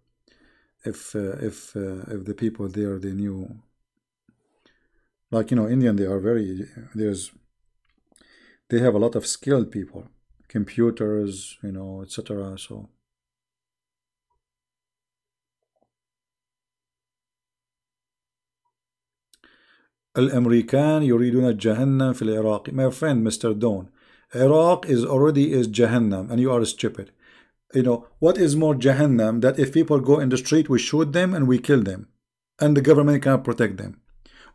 if uh, if uh, if the people there they knew like you know Indian they are very there's they have a lot of skilled people computers you know etc so الأمريكان يريدون جهنم في العراق my friend Mr. Dawn Iraq is already is Jahannam and you are stupid you know, what is more Jahannam that if people go in the street, we shoot them and we kill them, and the government cannot protect them?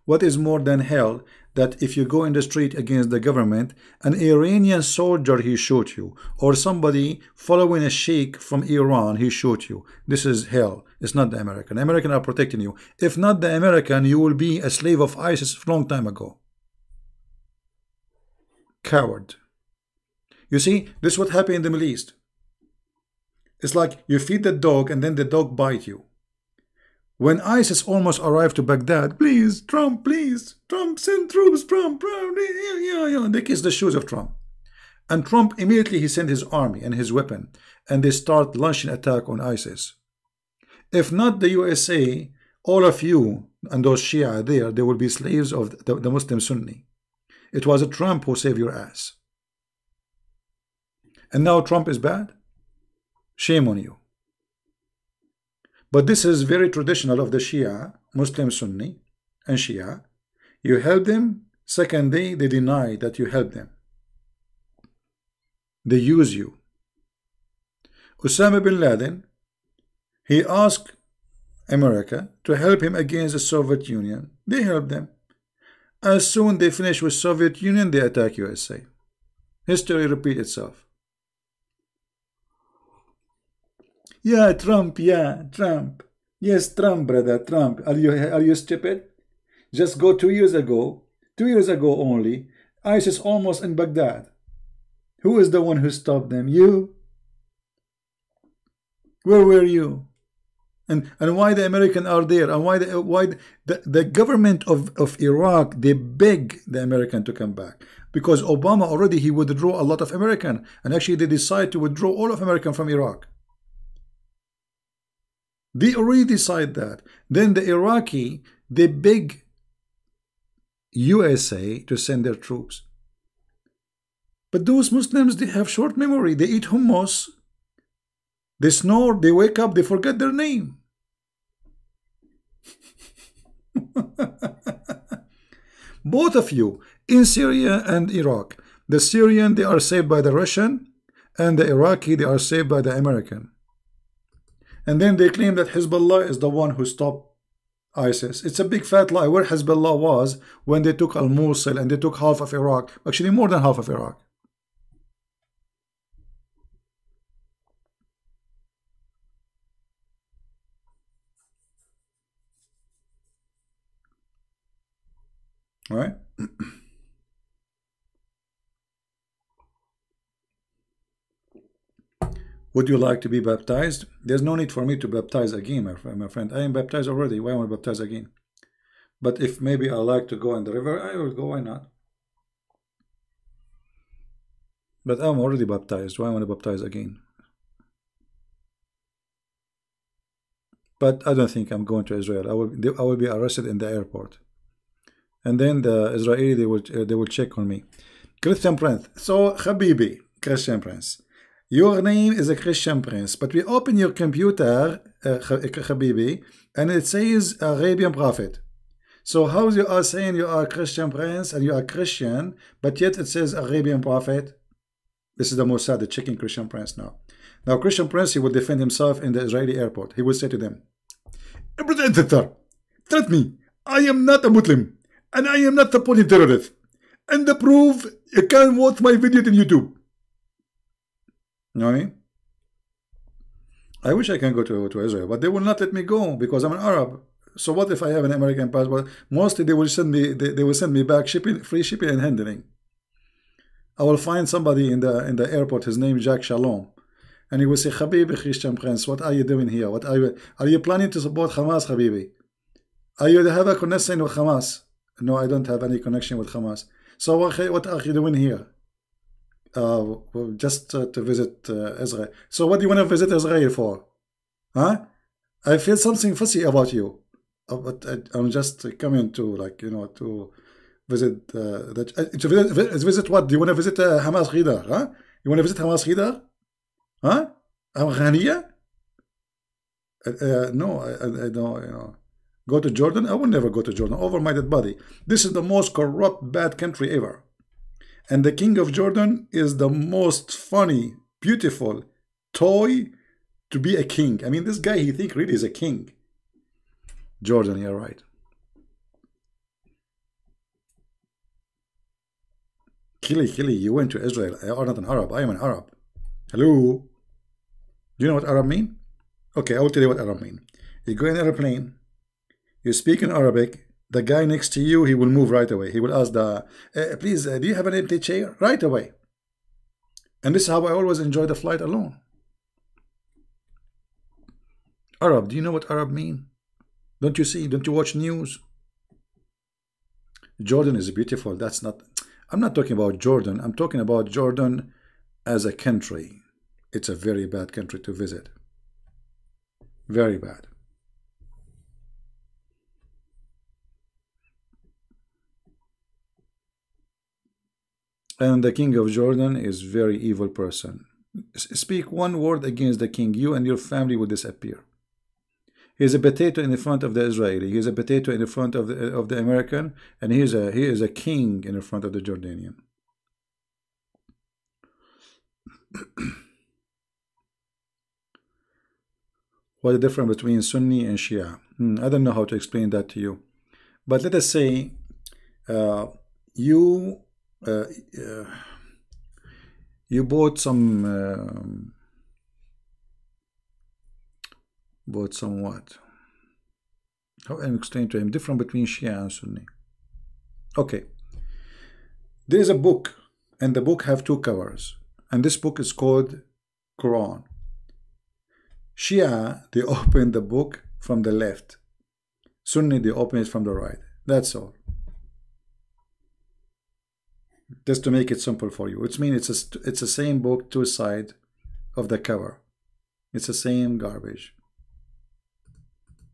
what is more than hell that if you go in the street against the government, an Iranian soldier, he shoot you, or somebody following a sheikh from Iran, he shoot you. This is hell. It's not the American. American are protecting you. If not the American, you will be a slave of ISIS long time ago. Coward. You see, this is what happened in the Middle East. It's like you feed the dog and then the dog bite you. When ISIS almost arrived to Baghdad, please, Trump, please, Trump, send troops, Trump, Trump, yeah, yeah, yeah. They kiss the shoes of Trump. And Trump immediately he sent his army and his weapon, and they start launching attack on ISIS. If not the USA, all of you and those Shia there, they will be slaves of the, the Muslim Sunni. It was a Trump who saved your ass. And now Trump is bad? Shame on you. But this is very traditional of the Shia, Muslim Sunni, and Shia. You help them, second day they deny that you help them. They use you. Osama bin Laden, he asked America to help him against the Soviet Union. They helped them. As soon they finish with Soviet Union, they attack USA. History repeat itself. Yeah, Trump, yeah, Trump. Yes, Trump, brother, Trump. Are you are you stupid? Just go two years ago, two years ago only, ISIS almost in Baghdad. Who is the one who stopped them? You? Where were you? And and why the American are there? And why the why the, the government of, of Iraq they beg the American to come back because Obama already he withdrew a lot of American and actually they decide to withdraw all of American from Iraq. They already decide that. Then the Iraqi, they beg USA to send their troops. But those Muslims, they have short memory. They eat hummus, they snore, they wake up, they forget their name. Both of you, in Syria and Iraq, the Syrian, they are saved by the Russian, and the Iraqi, they are saved by the American. And then they claim that Hezbollah is the one who stopped ISIS. It's a big fat lie where Hezbollah was when they took Al-Mosul and they took half of Iraq. Actually, more than half of Iraq. Right? Would you like to be baptized? There's no need for me to baptize again, my friend. My friend. I am baptized already. Why am I baptize again? But if maybe I like to go in the river, I will go. Why not? But I'm already baptized. Why am I baptized again? But I don't think I'm going to Israel. I will, I will be arrested in the airport. And then the Israeli, they will, they will check on me. Christian Prince. So, Habibi, Christian Prince. Your name is a Christian Prince, but we open your computer, uh, Habibi, and it says Arabian Prophet. So how you are saying you are a Christian Prince and you are Christian, but yet it says Arabian Prophet? This is the Mossad, the checking Christian Prince now. Now Christian Prince, he will defend himself in the Israeli airport. He will say to them, Brother trust me, I am not a Muslim, and I am not supporting terrorists. And the proof, you can watch my video on YouTube. You know what I mean? I wish I can go to, to Israel, but they will not let me go because I'm an Arab. So what if I have an American passport? Mostly they will send me they, they will send me back shipping free shipping and handling. I will find somebody in the in the airport, his name is Jack Shalom. And he will say, Habibi Christian Prince, what are you doing here? What are you are you planning to support Hamas, Habibi? Are you have a connection with Hamas? No, I don't have any connection with Hamas. So what, what are you doing here? Uh, just uh, to visit uh, Israel. So what do you want to visit Israel for? Huh? I feel something fussy about you. Uh, but I, am just coming to like, you know, to visit uh. Uh, to visit, visit what? Do you want to visit Hamas Ghida? Huh? You want to visit Hamas Ghida? Huh? Afghania? no, I, I, I don't, you know. Go to Jordan? I will never go to Jordan. Over my dead body. This is the most corrupt, bad country ever. And the king of Jordan is the most funny, beautiful toy to be a king. I mean, this guy, he think really is a king. Jordan, you're right. Kili, Kili, you went to Israel. I are not an Arab. I am an Arab. Hello? Do you know what Arab mean? Okay, I will tell you what Arab mean. You go in an airplane, you speak in Arabic, the guy next to you, he will move right away. He will ask the, uh, please, uh, do you have an empty chair? Right away. And this is how I always enjoy the flight alone. Arab, do you know what Arab mean? Don't you see? Don't you watch news? Jordan is beautiful. That's not, I'm not talking about Jordan. I'm talking about Jordan as a country. It's a very bad country to visit. Very bad. And the king of Jordan is very evil person. Speak one word against the king, you and your family will disappear. He is a potato in the front of the Israeli. He is a potato in the front of the, of the American, and he is a he is a king in the front of the Jordanian. what the difference between Sunni and Shia? Hmm, I don't know how to explain that to you, but let us say uh, you uh, you bought some um, bought some what? How am I explain to him different between Shia and Sunni? Okay, there is a book, and the book have two covers, and this book is called Quran. Shia they open the book from the left. Sunni they open it from the right. That's all just to make it simple for you which means it's a, it's the same book two side of the cover. It's the same garbage.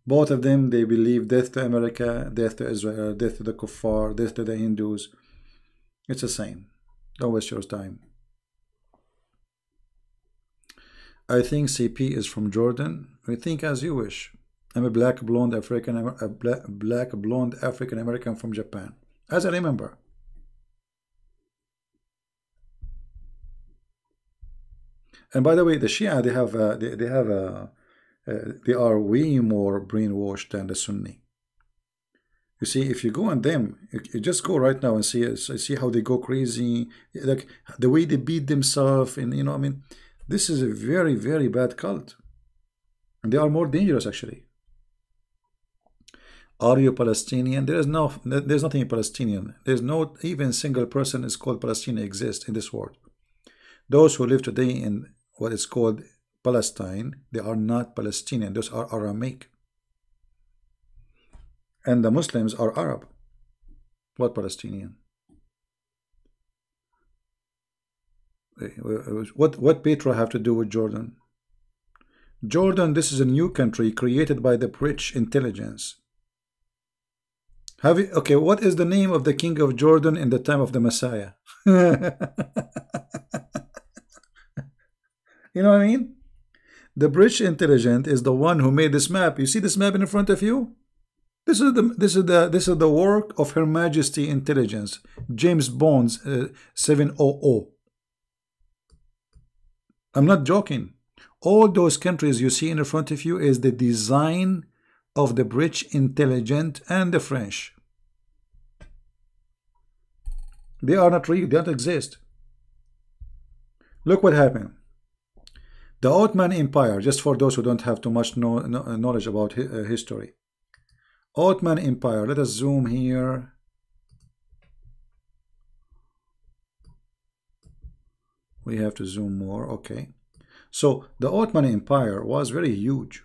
Both of them they believe death to America death to Israel death to the kuffar death to the Hindus. It's the same. Don't waste your time. I think CP is from Jordan. I think as you wish. I'm a black blonde African a black, black blonde African American from Japan. As I remember And by the way, the Shia they have uh, they, they have uh, uh, they are way more brainwashed than the Sunni. You see, if you go on them, you just go right now and see I see how they go crazy, like the way they beat themselves, and you know, I mean, this is a very very bad cult, and they are more dangerous actually. Are you Palestinian? There is no, there's nothing Palestinian. There's no even single person is called Palestinian exists in this world. Those who live today in what is called Palestine, they are not Palestinian, those are Aramaic. And the Muslims are Arab. What Palestinian? Eh, what what Petra have to do with Jordan? Jordan, this is a new country created by the British intelligence. Have you, okay, what is the name of the king of Jordan in the time of the Messiah? you know what I mean? The British intelligence is the one who made this map. You see this map in front of you? This is the this is the this is the work of Her Majesty Intelligence, James Bond's uh, 700. I'm not joking. All those countries you see in front of you is the design of the British intelligent and the French. They are not real, they don't exist. Look what happened. The Ottoman Empire, just for those who don't have too much know, knowledge about uh, history. Ottoman Empire, let us zoom here. We have to zoom more, okay. So the Ottoman Empire was very huge.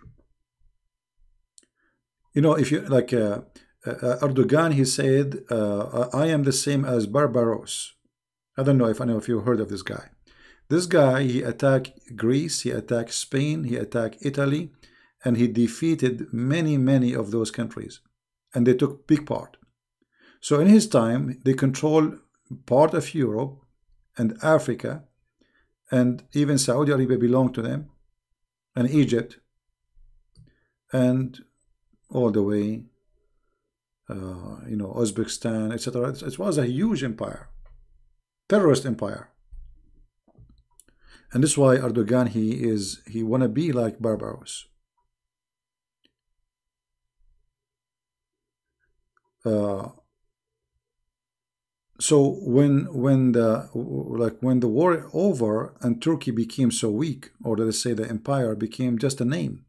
You know, if you like uh, uh, Erdogan, he said, uh, I am the same as Barbaros. I don't know if any of you heard of this guy. This guy, he attacked Greece, he attacked Spain, he attacked Italy, and he defeated many, many of those countries. And they took big part. So in his time, they controlled part of Europe and Africa, and even Saudi Arabia belonged to them, and Egypt, and all the way, uh, you know, Uzbekistan, etc. It, it was a huge empire, terrorist empire. And this is why Erdogan, he is, he want to be like Barbaros. Uh, so when when the like when the war over and Turkey became so weak, or let's say the empire became just a name,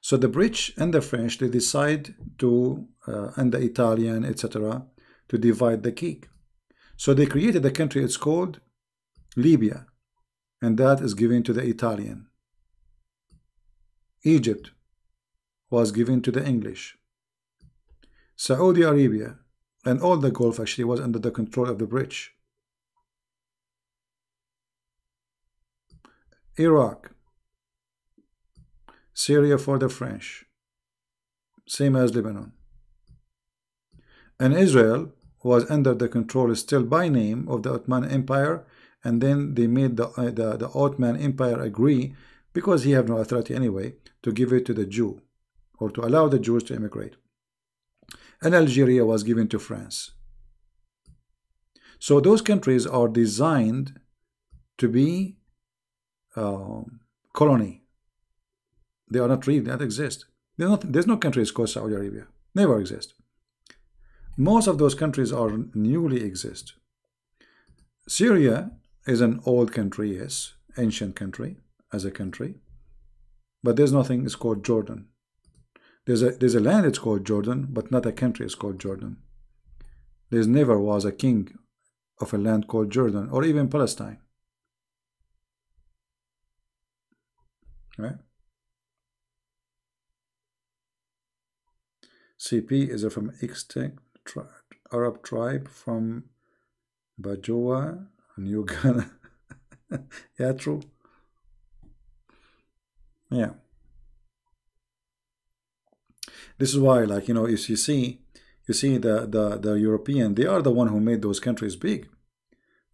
so the British and the French they decide to uh, and the Italian etc. to divide the cake. So they created a country. It's called Libya, and that is given to the Italian. Egypt was given to the English. Saudi Arabia and all the Gulf actually was under the control of the British. Iraq, Syria for the French, same as Lebanon. And Israel was under the control still by name of the Ottoman Empire and then they made the, uh, the, the Ottoman Empire agree because he had no authority anyway to give it to the Jew or to allow the Jews to immigrate and Algeria was given to France. So those countries are designed to be uh, colony. They are not really, that exist. There's, not, there's no countries called Saudi Arabia. Never exist. Most of those countries are newly exist. Syria is an old country, yes, ancient country as a country, but there's nothing is called Jordan. There's a, there's a land it's called Jordan, but not a country is called Jordan. There never was a king of a land called Jordan, or even Palestine. Right? CP is a from extinct tri Arab tribe from Bajua, gonna yeah, true. Yeah. This is why, like, you know, if you see, you see the, the, the European, they are the one who made those countries big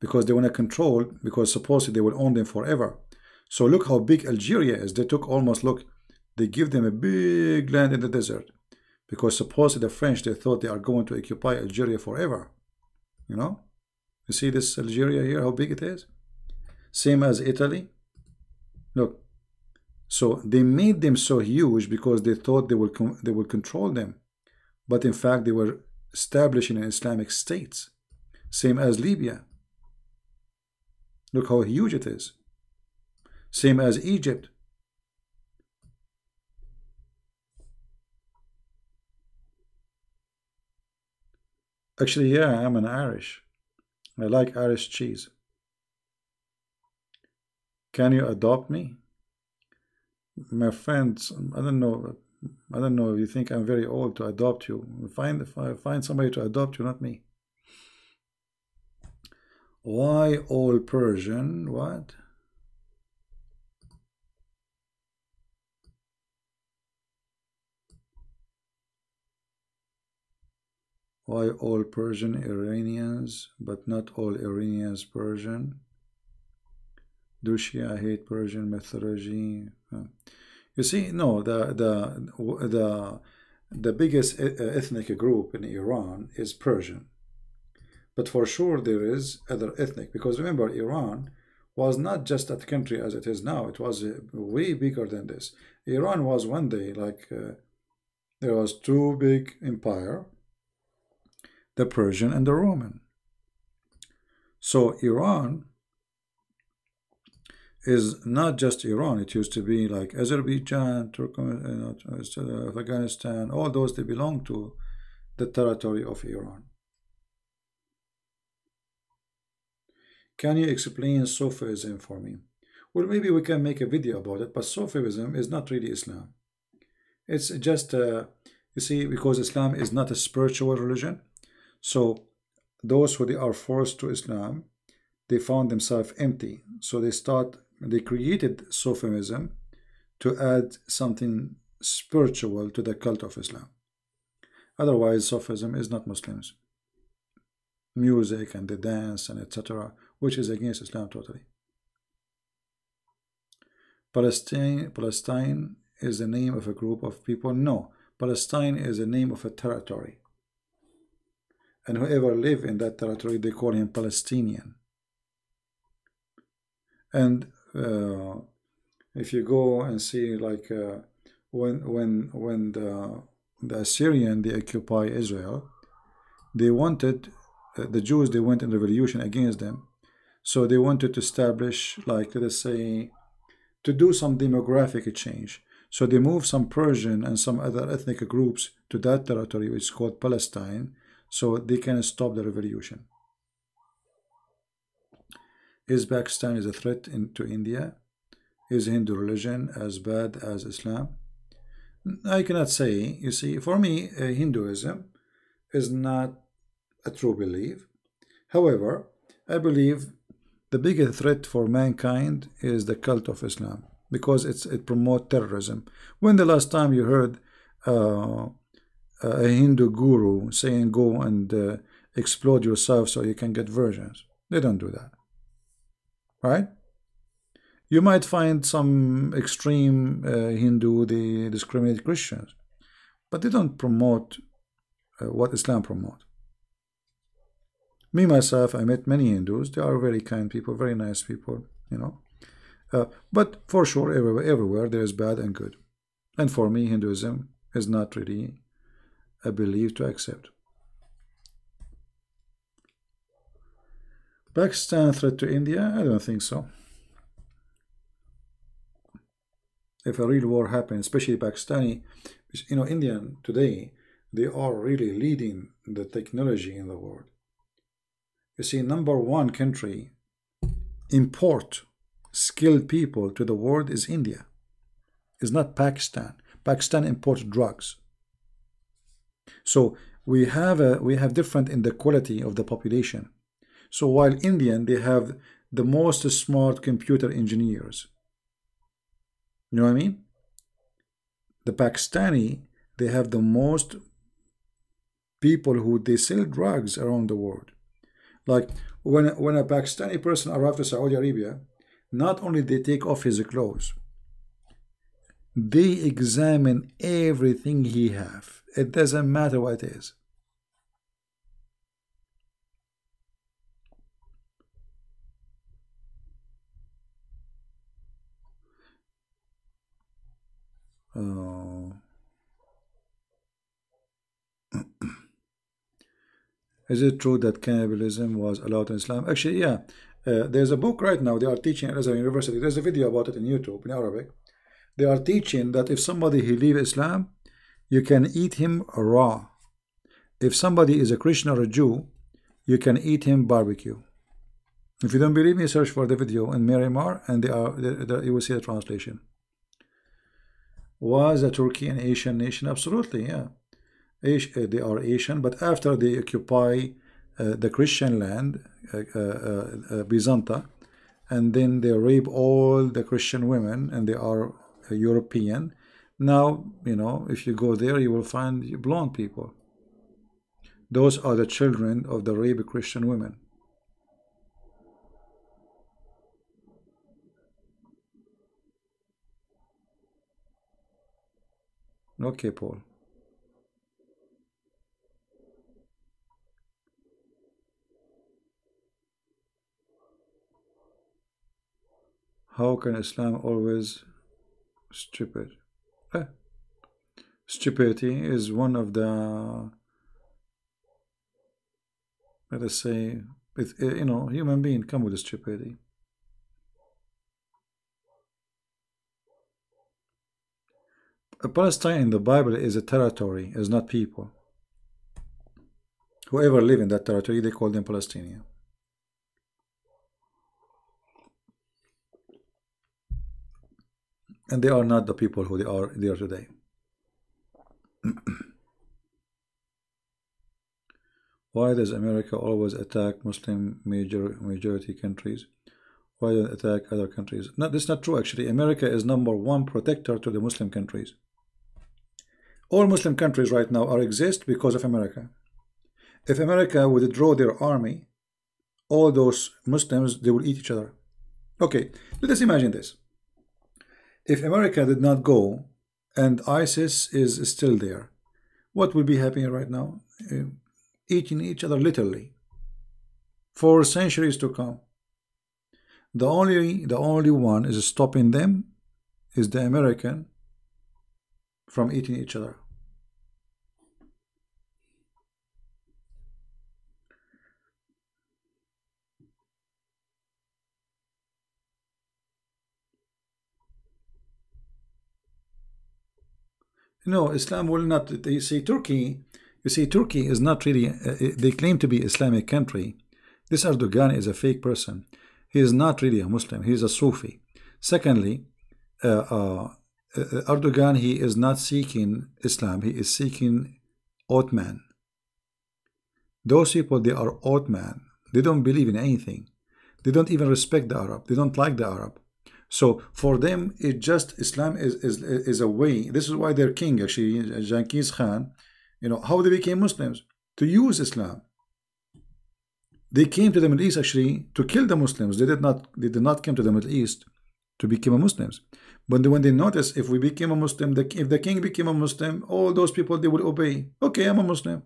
because they want to control, because supposedly they will own them forever. So look how big Algeria is. They took almost, look, they give them a big land in the desert because supposedly the French, they thought they are going to occupy Algeria forever. You know? You see this Algeria here, how big it is? Same as Italy. Look, so they made them so huge because they thought they will they would control them, but in fact they were establishing an Islamic state, same as Libya. Look how huge it is. Same as Egypt. Actually, yeah, I'm an Irish. I like Irish cheese. Can you adopt me? my friends, I don't know, I don't know. If you think I'm very old to adopt you? Find find somebody to adopt you, not me. Why all Persian? What? Why all Persian Iranians, but not all Iranians Persian? Do Shia hate Persian mythology? You see, no, the the the the biggest ethnic group in Iran is Persian. But for sure there is other ethnic because remember Iran was not just a country as it is now. It was way bigger than this. Iran was one day like uh, there was two big empire the Persian and the Roman. So Iran is not just Iran. It used to be like Azerbaijan, Turkmenistan, uh, Afghanistan, all those, they belong to the territory of Iran. Can you explain Sufism for me? Well, maybe we can make a video about it, but Sufism is not really Islam. It's just, uh, you see, because Islam is not a spiritual religion, so those who they are forced to Islam, they found themselves empty. So they start, they created Sufism to add something spiritual to the cult of Islam. Otherwise, Sufism is not Muslims. Music and the dance and etc., which is against Islam totally. Palestine, Palestine is the name of a group of people. No, Palestine is the name of a territory and whoever live in that territory they call him Palestinian. And uh, if you go and see like uh, when when when the the Assyrian they occupy Israel they wanted uh, the Jews they went in revolution against them. So they wanted to establish like let us say to do some demographic change. So they moved some Persian and some other ethnic groups to that territory which is called Palestine so they can stop the revolution. Is Pakistan is a threat in, to India? Is Hindu religion as bad as Islam? I cannot say. You see, for me, uh, Hinduism is not a true belief. However, I believe the biggest threat for mankind is the cult of Islam because it's it promotes terrorism. When the last time you heard uh, a Hindu guru saying go and uh, explode yourself so you can get virgins. They don't do that. Right? You might find some extreme uh, Hindu, they discriminate Christians, but they don't promote uh, what Islam promote. Me, myself, I met many Hindus. They are very kind people, very nice people, you know. Uh, but for sure, everywhere, everywhere there is bad and good. And for me, Hinduism is not really a belief to accept. Pakistan threat to India? I don't think so. If a real war happens, especially Pakistani, you know, Indian today, they are really leading the technology in the world. You see, number one country import skilled people to the world is India. It's not Pakistan. Pakistan imports drugs. So we have a, we have different in the quality of the population. So while Indian, they have the most smart computer engineers. You know what I mean? The Pakistani, they have the most people who they sell drugs around the world. Like when when a Pakistani person arrives to Saudi Arabia, not only they take off his clothes, they examine everything he have it doesn't matter what it is. Oh. Is it true that cannibalism was allowed in Islam? Actually, yeah. Uh, there's a book right now they are teaching at Azhar University. There's a video about it in YouTube in Arabic. They are teaching that if somebody he leave Islam, you can eat him raw. If somebody is a Christian or a Jew, you can eat him barbecue. If you don't believe me, search for the video in Miramar and they are, they, they, you will see the translation. Was a Turkey an Asian nation? Absolutely, yeah. Uh, they are Asian, but after they occupy uh, the Christian land, uh, uh, uh, Byzanta, and then they rape all the Christian women, and they are uh, European. Now, you know, if you go there, you will find blonde people. Those are the children of the raped Christian women. Okay, Paul. How can Islam always stupid? Stupidity is one of the let us say with eh, you know human being come with stupidity. A Palestine in the Bible is a territory, is not people. Whoever live in that territory, they call them Palestinian. And they are not the people who they are there today. Why does America always attack Muslim major majority countries? Why do not attack other countries? No, that's not true actually. America is number one protector to the Muslim countries. All Muslim countries right now are exist because of America. If America withdraw their army, all those Muslims they will eat each other. Okay, let us imagine this. If America did not go and ISIS is still there, what will be happening right now? Uh, eating each other literally for centuries to come. The only the only one is stopping them is the American from eating each other. No, Islam will not. You see, Turkey. You see, Turkey is not really. Uh, they claim to be Islamic country. This Erdogan is a fake person. He is not really a Muslim. He is a Sufi. Secondly, uh, uh, Erdogan he is not seeking Islam. He is seeking Ottoman. Those people they are Ottoman. They don't believe in anything. They don't even respect the Arab. They don't like the Arab. So for them, it just Islam is, is, is a way. This is why their king, actually, Genghis Khan, you know, how they became Muslims? To use Islam. They came to the Middle East actually to kill the Muslims. They did not they did not come to the Middle East to become Muslims. But when they notice if we became a Muslim, the, if the king became a Muslim, all those people they would obey. Okay, I'm a Muslim.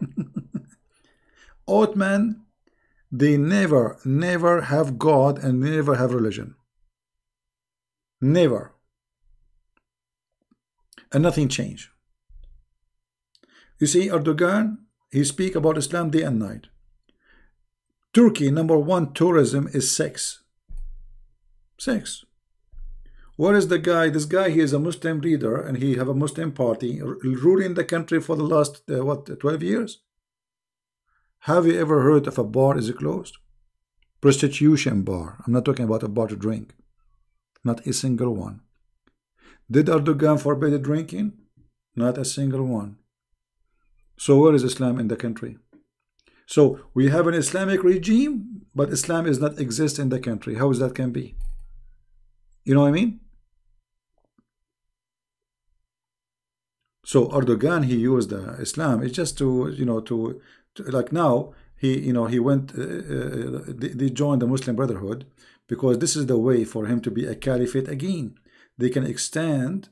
Ottoman they never, never have God and never have religion. Never. And nothing changed. You see, Erdogan, he speak about Islam day and night. Turkey, number one tourism is sex. Sex. Where is the guy? This guy, he is a Muslim leader and he have a Muslim party ruling the country for the last, uh, what, 12 years? Have you ever heard of a bar is closed? Prostitution bar. I'm not talking about a bar to drink. Not a single one. Did Erdogan forbid drinking? Not a single one. So where is Islam in the country? So we have an Islamic regime, but Islam is not exist in the country. How is that can be? You know what I mean? So Erdogan, he used uh, Islam. It's just to, you know, to like now he you know he went uh, uh, they, they joined the Muslim Brotherhood because this is the way for him to be a caliphate again. They can extend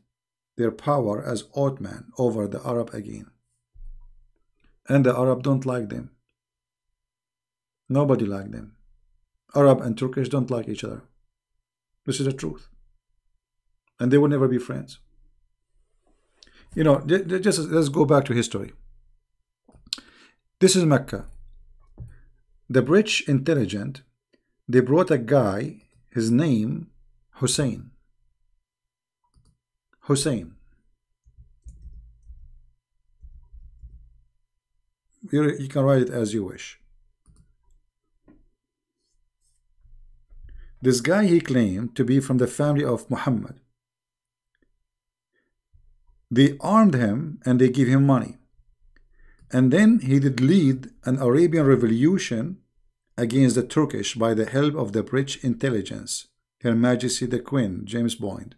their power as Ottoman over the Arab again. And the Arab don't like them. Nobody like them. Arab and Turkish don't like each other. This is the truth. And they will never be friends. You know just let's go back to history this is Mecca. The British intelligent, they brought a guy, his name, Hussein. Hussein. You can write it as you wish. This guy he claimed to be from the family of Muhammad. They armed him and they give him money. And then he did lead an Arabian revolution against the Turkish by the help of the British intelligence, Her Majesty the Queen, James Bond.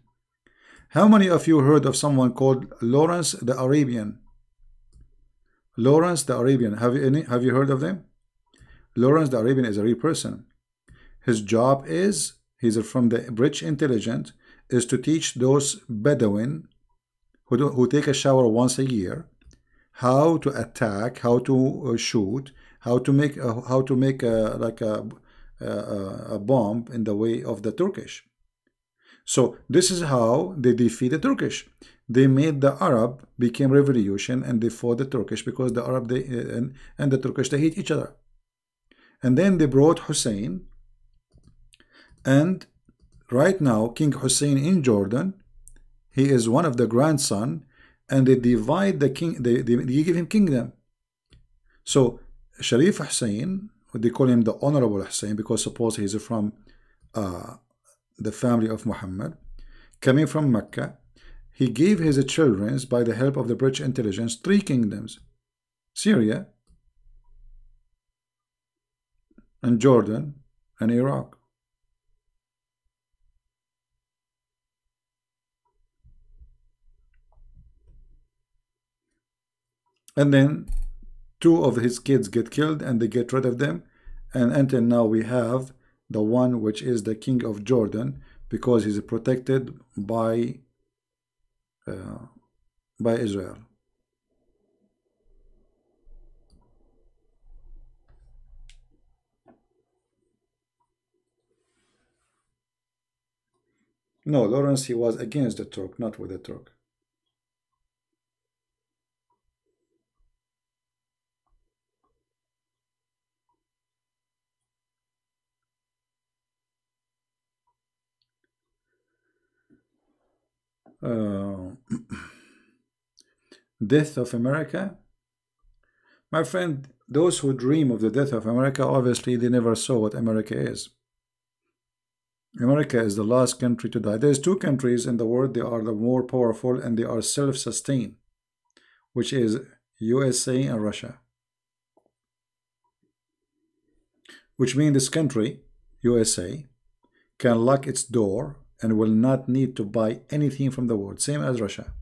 How many of you heard of someone called Lawrence the Arabian? Lawrence the Arabian. Have you any? Have you heard of them? Lawrence the Arabian is a real person. His job is he's from the British intelligence is to teach those Bedouin who, do, who take a shower once a year how to attack, how to uh, shoot, how to make a, how to make a, like a, a, a bomb in the way of the Turkish. So this is how they defeat the Turkish. They made the Arab became revolution and they fought the Turkish because the Arab they, and, and the Turkish they hate each other. And then they brought Hussein and right now King Hussein in Jordan he is one of the grandson and they divide the king they, they, they give him kingdom. So Sharif Hussein they call him the honorable Hussein because suppose he's from uh, the family of Muhammad coming from Mecca. He gave his children by the help of the British intelligence three kingdoms Syria and Jordan and Iraq and then two of his kids get killed and they get rid of them. And until now we have the one which is the king of Jordan because he's protected by uh, by Israel. No Lawrence he was against the Turk not with the Turk Uh, death of America. My friend those who dream of the death of America obviously they never saw what America is. America is the last country to die. There's two countries in the world they are the more powerful and they are self-sustained which is USA and Russia. Which means this country USA can lock its door and will not need to buy anything from the world. Same as Russia.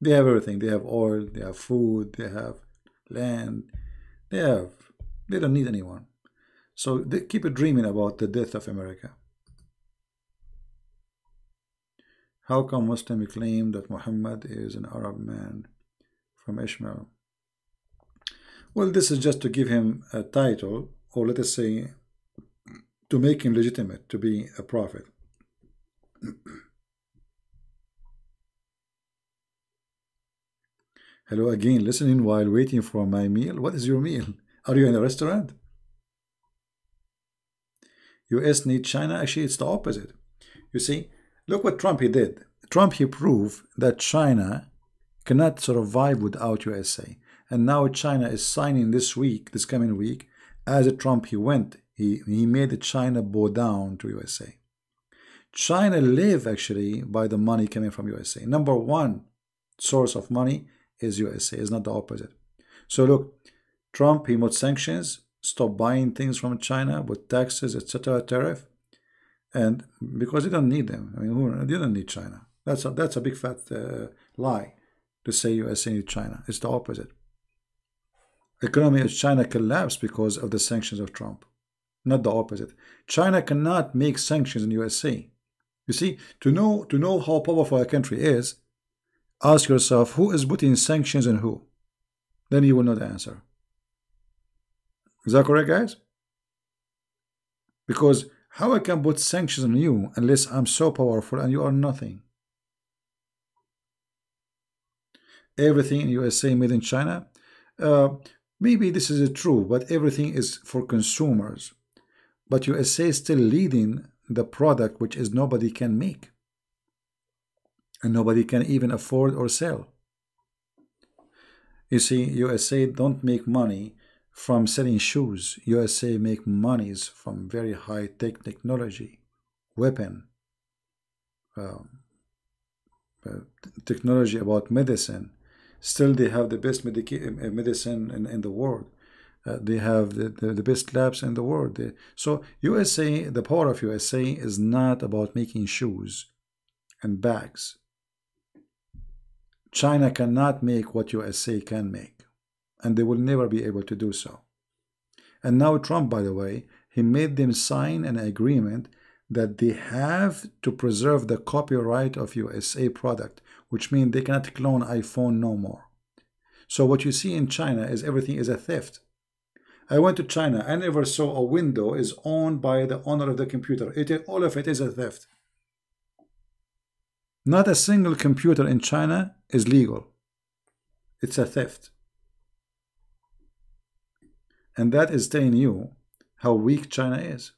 They have everything. They have oil they have food they have land they have they don't need anyone. So they keep dreaming about the death of America. How come Muslim claim that Muhammad is an Arab man from Ishmael? Well this is just to give him a title or let us say to make him legitimate to be a prophet Hello again, listening while waiting for my meal. What is your meal? Are you in a restaurant? US need China? Actually, it's the opposite. You see, look what Trump he did. Trump he proved that China cannot survive without USA. And now China is signing this week, this coming week, as a Trump he went, he, he made China bow down to USA. China live actually by the money coming from USA. Number one source of money is USA, is not the opposite. So look, Trump, he sanctions, stop buying things from China with taxes, etc., tariff, and because they don't need them. I mean, who, they don't need China. That's a, that's a big fat uh, lie to say USA need China. It's the opposite. Economy of China collapsed because of the sanctions of Trump, not the opposite. China cannot make sanctions in USA. You see, to know to know how powerful a country is, ask yourself who is putting sanctions and who. Then you will know the answer. Is that correct, guys? Because how I can put sanctions on you unless I'm so powerful and you are nothing? Everything in USA made in China? Uh, maybe this is true, but everything is for consumers. But USA is still leading the product which is nobody can make. And nobody can even afford or sell. You see USA don't make money from selling shoes. USA make monies from very high-tech technology weapon um, uh, technology about medicine. Still they have the best medicine in, in the world Uh, they have the, the, the, best labs in the world. They, so USA, the power of USA is not about making shoes and bags. China cannot make what USA can make, and they will never be able to do so. And now Trump, by the way, he made them sign an agreement that they have to preserve the copyright of USA product, which means they cannot clone iPhone no more. So what you see in China is everything is a theft. I went to China. I never saw a window is owned by the owner of the computer. It, all of it is a theft. Not a single computer in China is legal. It's a theft. And that is telling you how weak China is.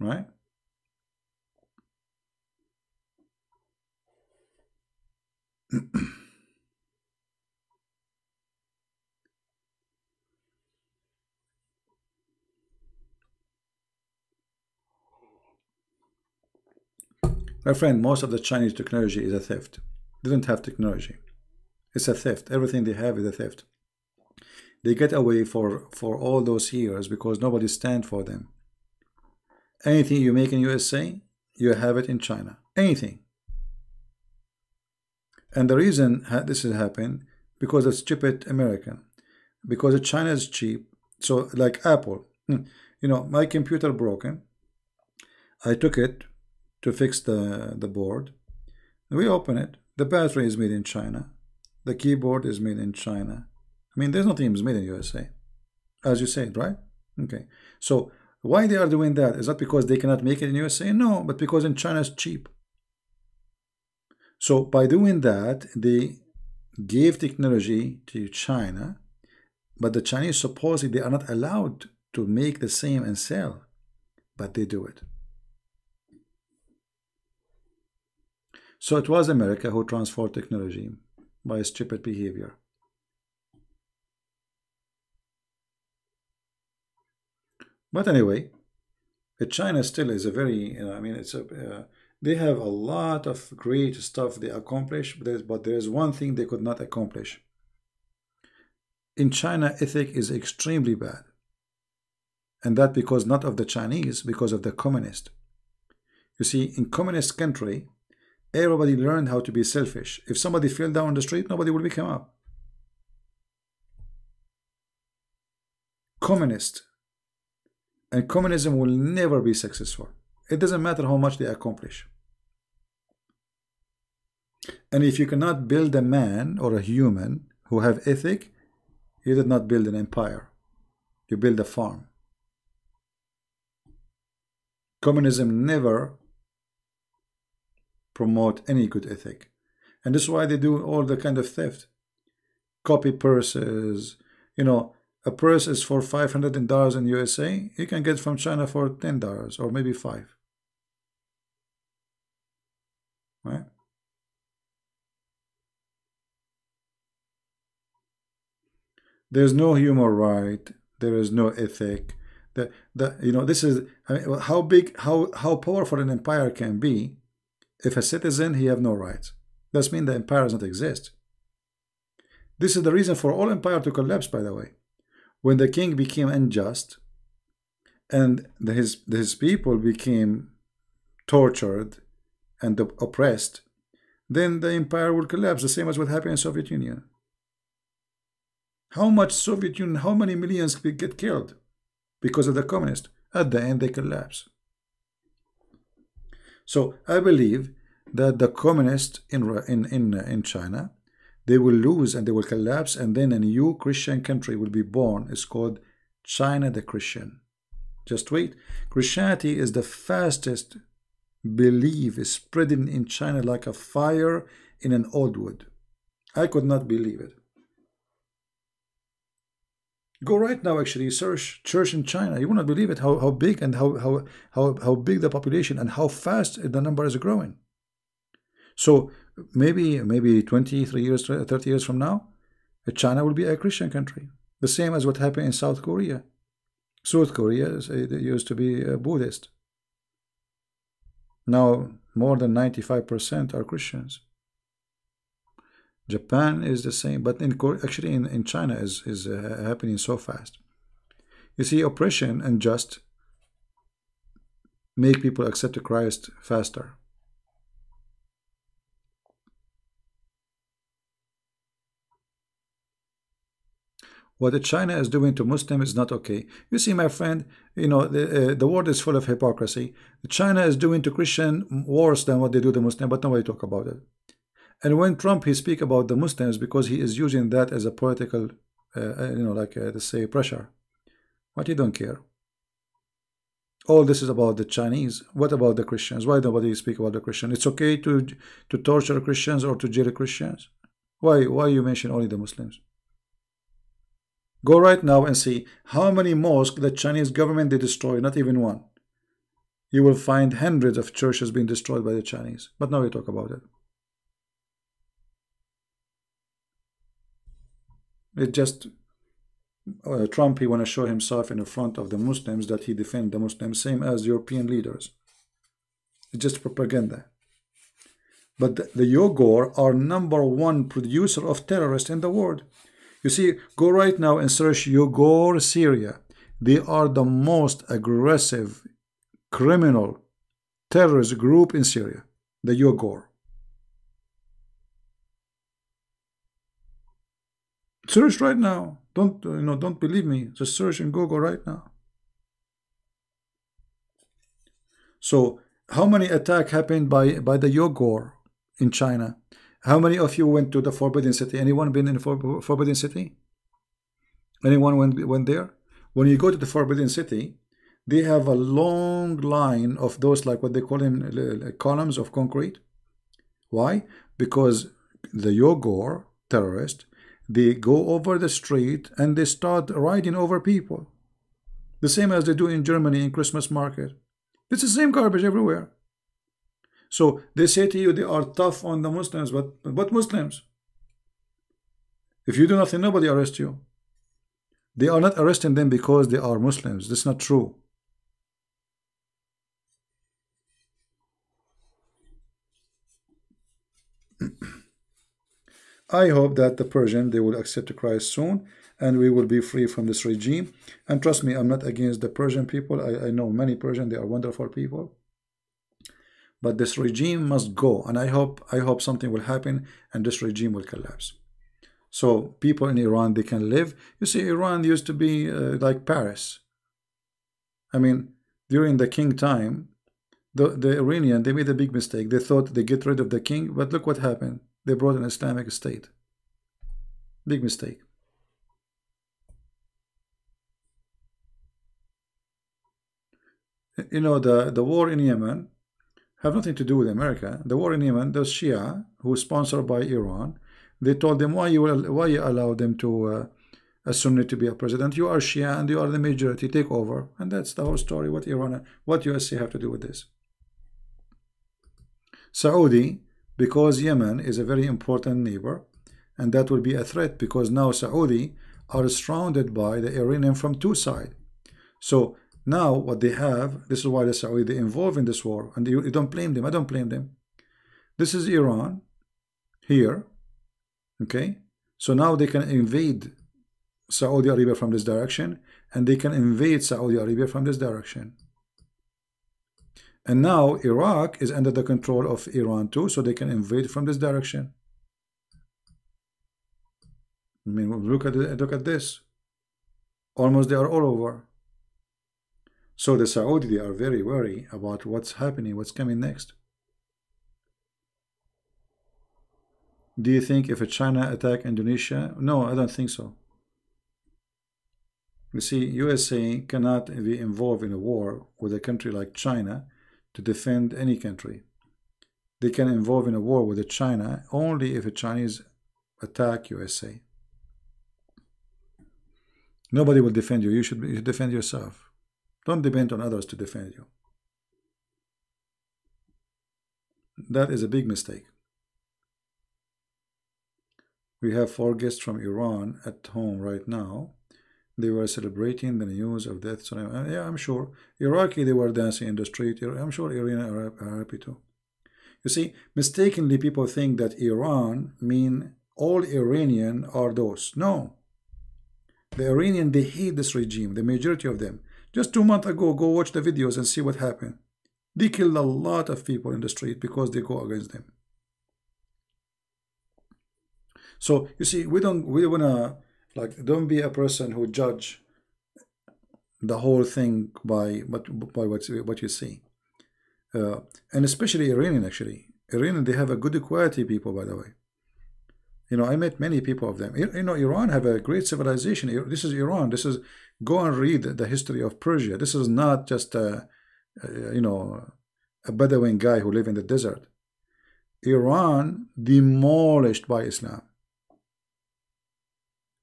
Right? My friend, most of the Chinese technology is a theft. They don't have technology. It's a theft. Everything they have is a theft. They get away for, for all those years because nobody stand for them. Anything you make in USA, you have it in China. Anything. And the reason this has happened because of stupid American. Because China is cheap. So like Apple, hmm, you know, my computer broken. I took it to fix the, the board. We open it. The battery is made in China. The keyboard is made in China. I mean, there's nothing made in USA, as you said, right? Okay. So why they are doing that? Is that because they cannot make it in USA? No, but because in China it's cheap. So by doing that, they gave technology to China, but the Chinese supposedly they are not allowed to make the same and sell, but they do it. So it was America who transformed technology by stupid behavior. But anyway, China still is a very, you know, I mean, it's a, uh, they have a lot of great stuff they accomplish, but there's one thing they could not accomplish. In China, ethic is extremely bad. And that because not of the Chinese, because of the communist. You see, in communist country, Everybody learned how to be selfish. If somebody fell down the street, nobody will pick him up. Communist. And communism will never be successful. It doesn't matter how much they accomplish. And if you cannot build a man or a human who have ethic, you did not build an empire. You build a farm. Communism never promote any good ethic. And this is why they do all the kind of theft. Copy purses. You know, a purse is for $500 in USA. You can get from China for $10 or maybe 5 Right? There's no human right. There is no ethic. The, the, you know, this is I mean, how big, how, how powerful an empire can be if a citizen, he have no rights. Does mean the empire does not exist. This is the reason for all empire to collapse, by the way. When the king became unjust and his, his people became tortured and oppressed, then the empire will collapse, the same as what happened in Soviet Union. How much Soviet Union, how many millions get killed because of the communists? At the end, they collapse. So I believe that the communists in, in, in, uh, in China, they will lose and they will collapse and then a new Christian country will be born. It's called China the Christian. Just wait. Christianity is the fastest belief is spreading in China like a fire in an old wood. I could not believe it. Go right now, actually, search church in China. You will not believe it, how, how big and how, how, how, how big the population and how fast the number is growing. So maybe maybe 23 years, 30 years from now, China will be a Christian country. The same as what happened in South Korea. South Korea used to be Buddhist. Now more than 95% are Christians. Japan is the same, but in actually in, in China is, is uh, happening so fast. You see, oppression and just make people accept Christ faster. What the China is doing to Muslims is not okay. You see, my friend, you know, the, uh, the world is full of hypocrisy. China is doing to Christian worse than what they do to Muslim, but nobody talk about it. And when Trump, he speak about the Muslims because he is using that as a political, uh, uh you know, like uh, to say pressure. But he don't care. All this is about the Chinese. What about the Christians? Why nobody speak about the Christian? It's okay to to torture Christians or to jail Christians. Why? Why you mention only the Muslims? Go right now and see how many mosques the Chinese government they destroy, not even one. You will find hundreds of churches being destroyed by the Chinese. But now we talk about it. It just uh, Trump he want to show himself in the front of the Muslims that he defend the Muslims, same as European leaders. It's just propaganda. But the, the are number one producer of terrorists in the world. You see, go right now and search Uyghur Syria. They are the most aggressive criminal terrorist group in Syria, the Uyghur. Search right now. Don't uh, you know? Don't believe me. Just search in Google right now. So, how many attack happened by by the Uyghur in China? How many of you went to the Forbidden City? Anyone been in the Forbidden City? Anyone went, went there? When you go to the Forbidden City, they have a long line of those, like what they call them, uh, uh, columns of concrete. Why? Because the Uyghur terrorists, they go over the street and they start riding over people. The same as they do in Germany in Christmas market. It's the same garbage everywhere. So they say to you they are tough on the Muslims, but what Muslims? If you do nothing, nobody arrests you. They are not arresting them because they are Muslims. That's not true. I hope that the Persian they will accept Christ soon and we will be free from this regime. And trust me, I'm not against the Persian people. I, I know many Persian, they are wonderful people. But this regime must go and i hope i hope something will happen and this regime will collapse. So people in iran they can live. You see iran used to be uh, like paris. I mean during the king time the the iranian they made a big mistake. They thought they get rid of the king but look what happened they brought an islamic state big mistake you know the the war in yemen have nothing to do with America. The war in Yemen, the Shia, who is sponsored by Iran, they told them, why you why you allow them to, uh, a Sunni to be a president? You are Shia and you are the majority, take over. And that's the whole story, what Iran, what USA have to do with this. Saudi, because Yemen is a very important neighbor, and that will be a threat because now Saudi are surrounded by the Iranian from two sides. So now, what they have, this is why the Saudi they involved in this war, and you, you don't blame them. I don't blame them. This is Iran here, okay? So now they can invade Saudi Arabia from this direction, and they can invade Saudi Arabia from this direction. And now Iraq is under the control of Iran too, so they can invade from this direction. I mean, look at look at this. Almost they are all over. So the Saudi, they are very worried about what's happening, what's coming next. Do you think if a China attack Indonesia? No, I don't think so. You see, USA cannot be involved in a war with a country like China to defend any country. They can involve in a war with China only if a Chinese attack USA. Nobody will defend you. You should, defend yourself. Don't depend on others to defend you. That is a big mistake. We have four guests from Iran at home right now. They were celebrating the news of death. So, uh, yeah, I'm sure. Iraqi, they were dancing in the street. I'm sure Iran are, are happy too. You see, mistakenly people think that Iran mean all Iranian are those. No. The Iranian, they hate this regime, the majority of them. Just two months ago, go watch the videos and see what happened. They killed a lot of people in the street because they go against them. So you see, we don't we wanna like don't be a person who judge the whole thing by but by what what you see, uh, and especially Iranian actually. Iranian they have a good quality people by the way. You know, I met many people of them. You know, Iran have a great civilization. This is Iran. This is go and read the history of Persia. This is not just a, a you know a Bedouin guy who live in the desert. Iran demolished by Islam.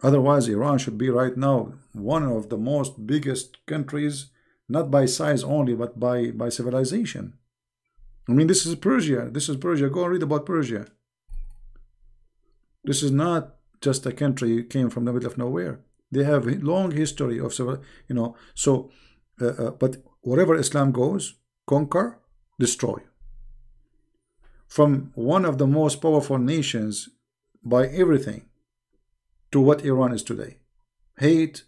Otherwise, Iran should be right now one of the most biggest countries, not by size only, but by, by civilization. I mean, this is Persia. This is Persia. Go and read about Persia. This is not just a country came from the middle of nowhere. They have a long history of you know. So, uh, uh, but wherever Islam goes, conquer, destroy. From one of the most powerful nations by everything to what Iran is today. Hate,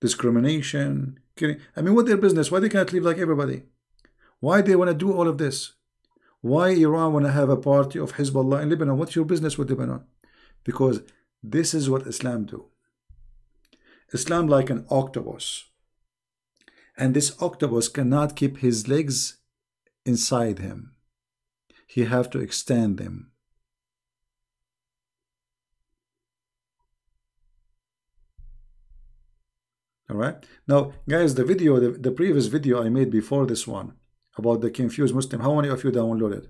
discrimination, killing. I mean, what their business? Why they can't live like everybody? Why they want to do all of this? Why Iran want to have a party of Hezbollah in Lebanon? What's your business with Lebanon? Because this is what Islam do. Islam like an octopus. And this octopus cannot keep his legs inside him. He have to extend them. All right? Now guys the video the, the previous video I made before this one about the confused Muslim how many of you downloaded?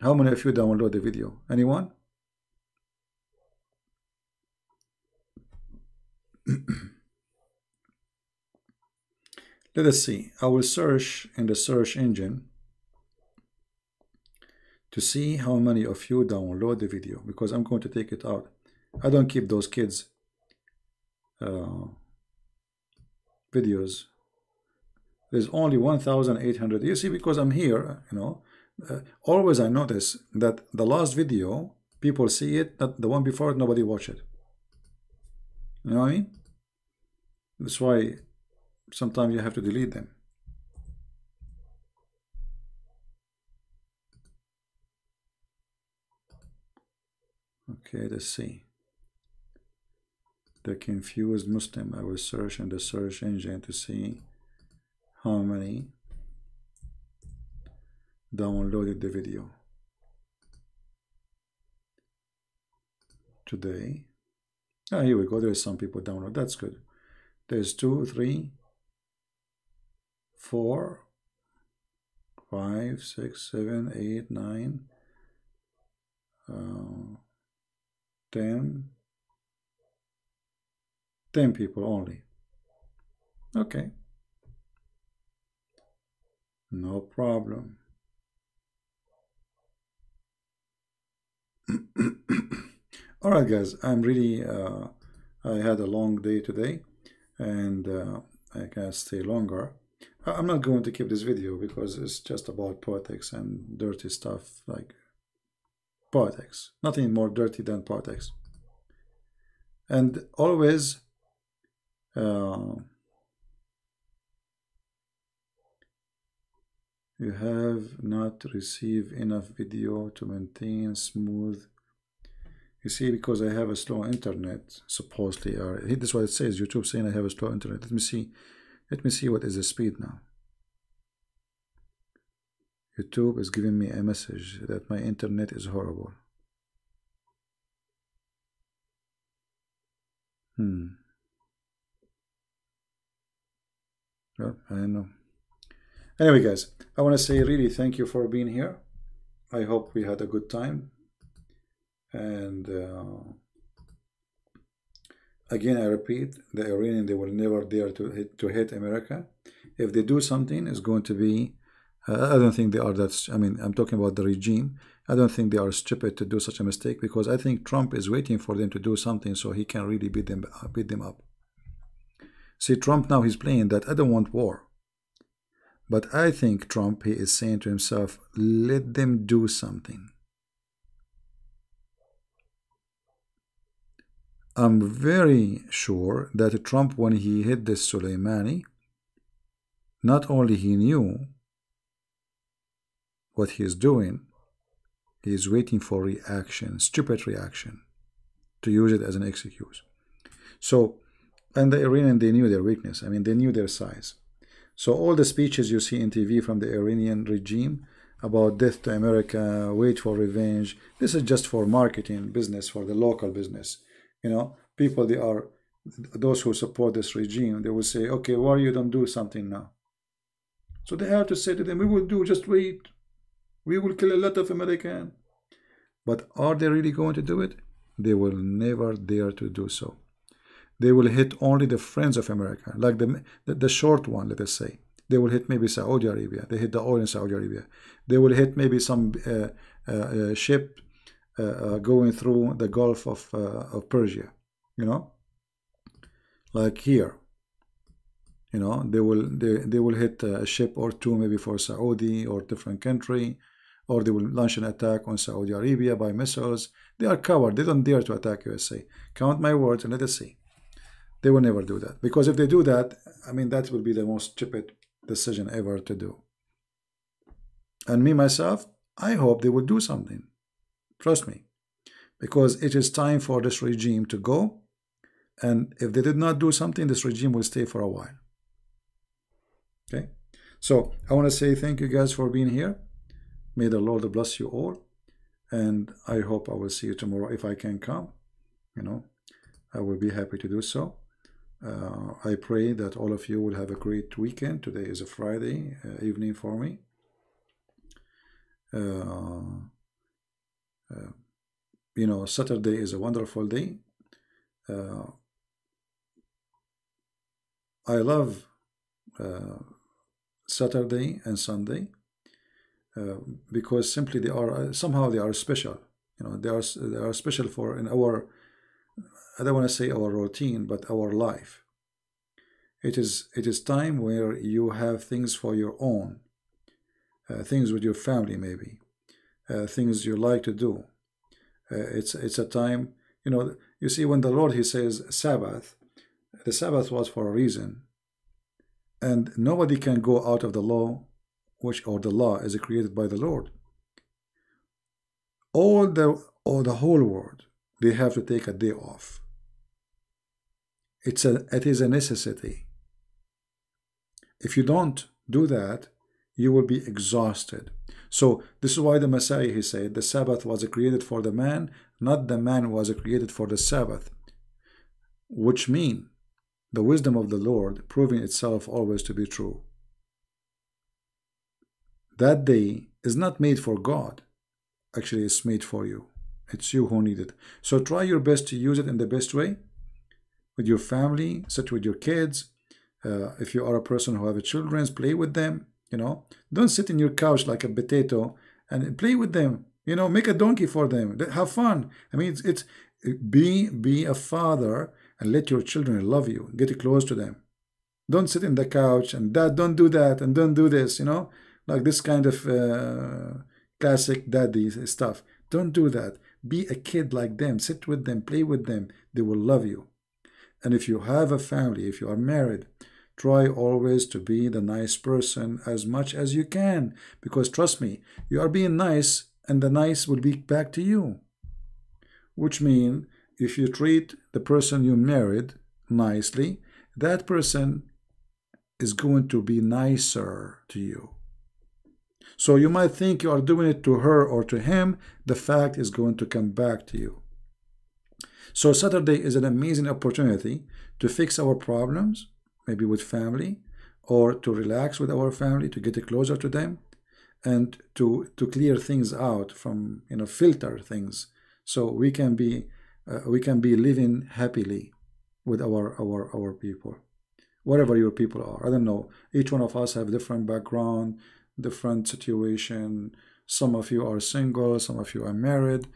How many of you download the video? Anyone? Let us see. I will search in the search engine to see how many of you download the video because I'm going to take it out. I don't keep those kids uh, videos. There's only 1800 you see because I'm here you know uh, always I notice that the last video people see it that the one before nobody watch it. You know what I mean? That's why sometimes you have to delete them. Okay let's see the confused Muslim. I will search in the search engine to see how many downloaded the video. Today. Ah, here we go. There's some people download. That's good. There's two, three, four, five, six, seven, eight, nine, uh, ten, 10 people only. Okay. No problem. All right, guys, I'm really, uh, I had a long day today and uh, I can stay longer. I'm not going to keep this video because it's just about politics and dirty stuff like politics. Nothing more dirty than politics. And always uh, you have not received enough video to maintain smooth. You see because I have a slow internet supposedly or this is what it says YouTube saying I have a slow internet. Let me see. Let me see what is the speed now. YouTube is giving me a message that my internet is horrible. Hmm Well, I know. Anyway, guys, I want to say really thank you for being here. I hope we had a good time. And uh, again, I repeat, the Iranian, they will never dare to hit, to hit America. If they do something, it's going to be, uh, I don't think they are that, I mean, I'm talking about the regime. I don't think they are stupid to do such a mistake because I think Trump is waiting for them to do something so he can really beat them, beat them up. See, Trump now he's playing that I don't want war. But I think Trump he is saying to himself, let them do something. I'm very sure that Trump, when he hit this Soleimani, not only he knew what he is doing, he is waiting for reaction, stupid reaction, to use it as an excuse. So and the Iranian, they knew their weakness. I mean, they knew their size. So all the speeches you see in TV from the Iranian regime about death to America, wait for revenge, this is just for marketing business, for the local business. You know, people, they are, those who support this regime, they will say, okay, why you don't do something now? So they have to say to them, we will do, just wait. We will kill a lot of American. But are they really going to do it? They will never dare to do so. They will hit only the friends of America, like the, the, the short one, let us say. They will hit maybe Saudi Arabia. They hit the oil in Saudi Arabia. They will hit maybe some uh, uh, uh ship uh, uh, going through the Gulf of, uh, of Persia, you know, like here you know they will they, they will hit a ship or two maybe for Saudi or different country or they will launch an attack on Saudi Arabia by missiles they are coward they don't dare to attack USA count my words and let us see they will never do that. Because if they do that I mean that will be the most stupid decision ever to do. And me myself I hope they will do something. Trust me. Because it is time for this regime to go. And if they did not do something this regime will stay for a while. Okay, so I want to say thank you guys for being here. May the Lord bless you all, and I hope I will see you tomorrow if I can come. You know, I will be happy to do so. Uh, I pray that all of you will have a great weekend. Today is a Friday uh, evening for me. Uh, uh you know, Saturday is a wonderful day. Uh, I love uh, Saturday and Sunday because simply they are somehow they are special. You know, they are they are special for in our I don't want to say our routine, but our life. It is it is time where you have things for your own, uh, things with your family maybe, uh, things you like to do. Uh, it's it's a time you know you see when the Lord He says Sabbath, the Sabbath was for a reason and nobody can go out of the law which or the law is created by the Lord all the or the whole world they have to take a day off it's a it is a necessity if you don't do that you will be exhausted so this is why the Messiah he said the Sabbath was created for the man not the man was created for the Sabbath which mean the wisdom of the Lord proving itself always to be true. That day is not made for God. Actually, it's made for you. It's you who need it. So try your best to use it in the best way with your family, sit with your kids. Uh, if you are a person who have children, play with them. You know, don't sit in your couch like a potato and play with them. You know, make a donkey for them. Have fun. I mean, it's, it's be be a father and let your children love you. Get close to them. Don't sit in the couch and dad, don't do that and don't do this, you know, like this kind of uh, classic daddy stuff. Don't do that. Be a kid like them. Sit with them, play with them. They will love you. And if you have a family, if you are married, try always to be the nice person as much as you can. Because trust me, you are being nice and the nice will be back to you. Which means if you treat the person you married nicely, that person is going to be nicer to you. So you might think you are doing it to her or to him, the fact is going to come back to you. So Saturday is an amazing opportunity to fix our problems, maybe with family, or to relax with our family, to get closer to them, and to to clear things out from you know filter things. So we can be uh, we can be living happily with our our our people whatever your people are. I don't know. Each one of us have different background different situation. Some of you are single some of you are married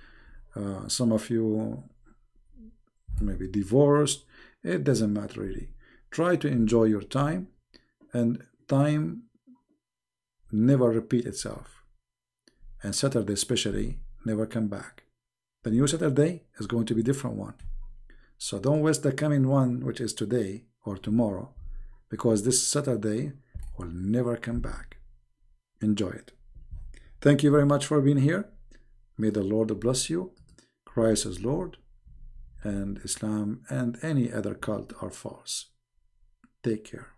uh, some of you maybe divorced. It doesn't matter really. Try to enjoy your time and time never repeat itself. And saturday especially never come back. The new Saturday is going to be different one. So don't waste the coming one, which is today or tomorrow, because this Saturday will never come back. Enjoy it. Thank you very much for being here. May the Lord bless you. Christ is Lord, and Islam and any other cult are false. Take care.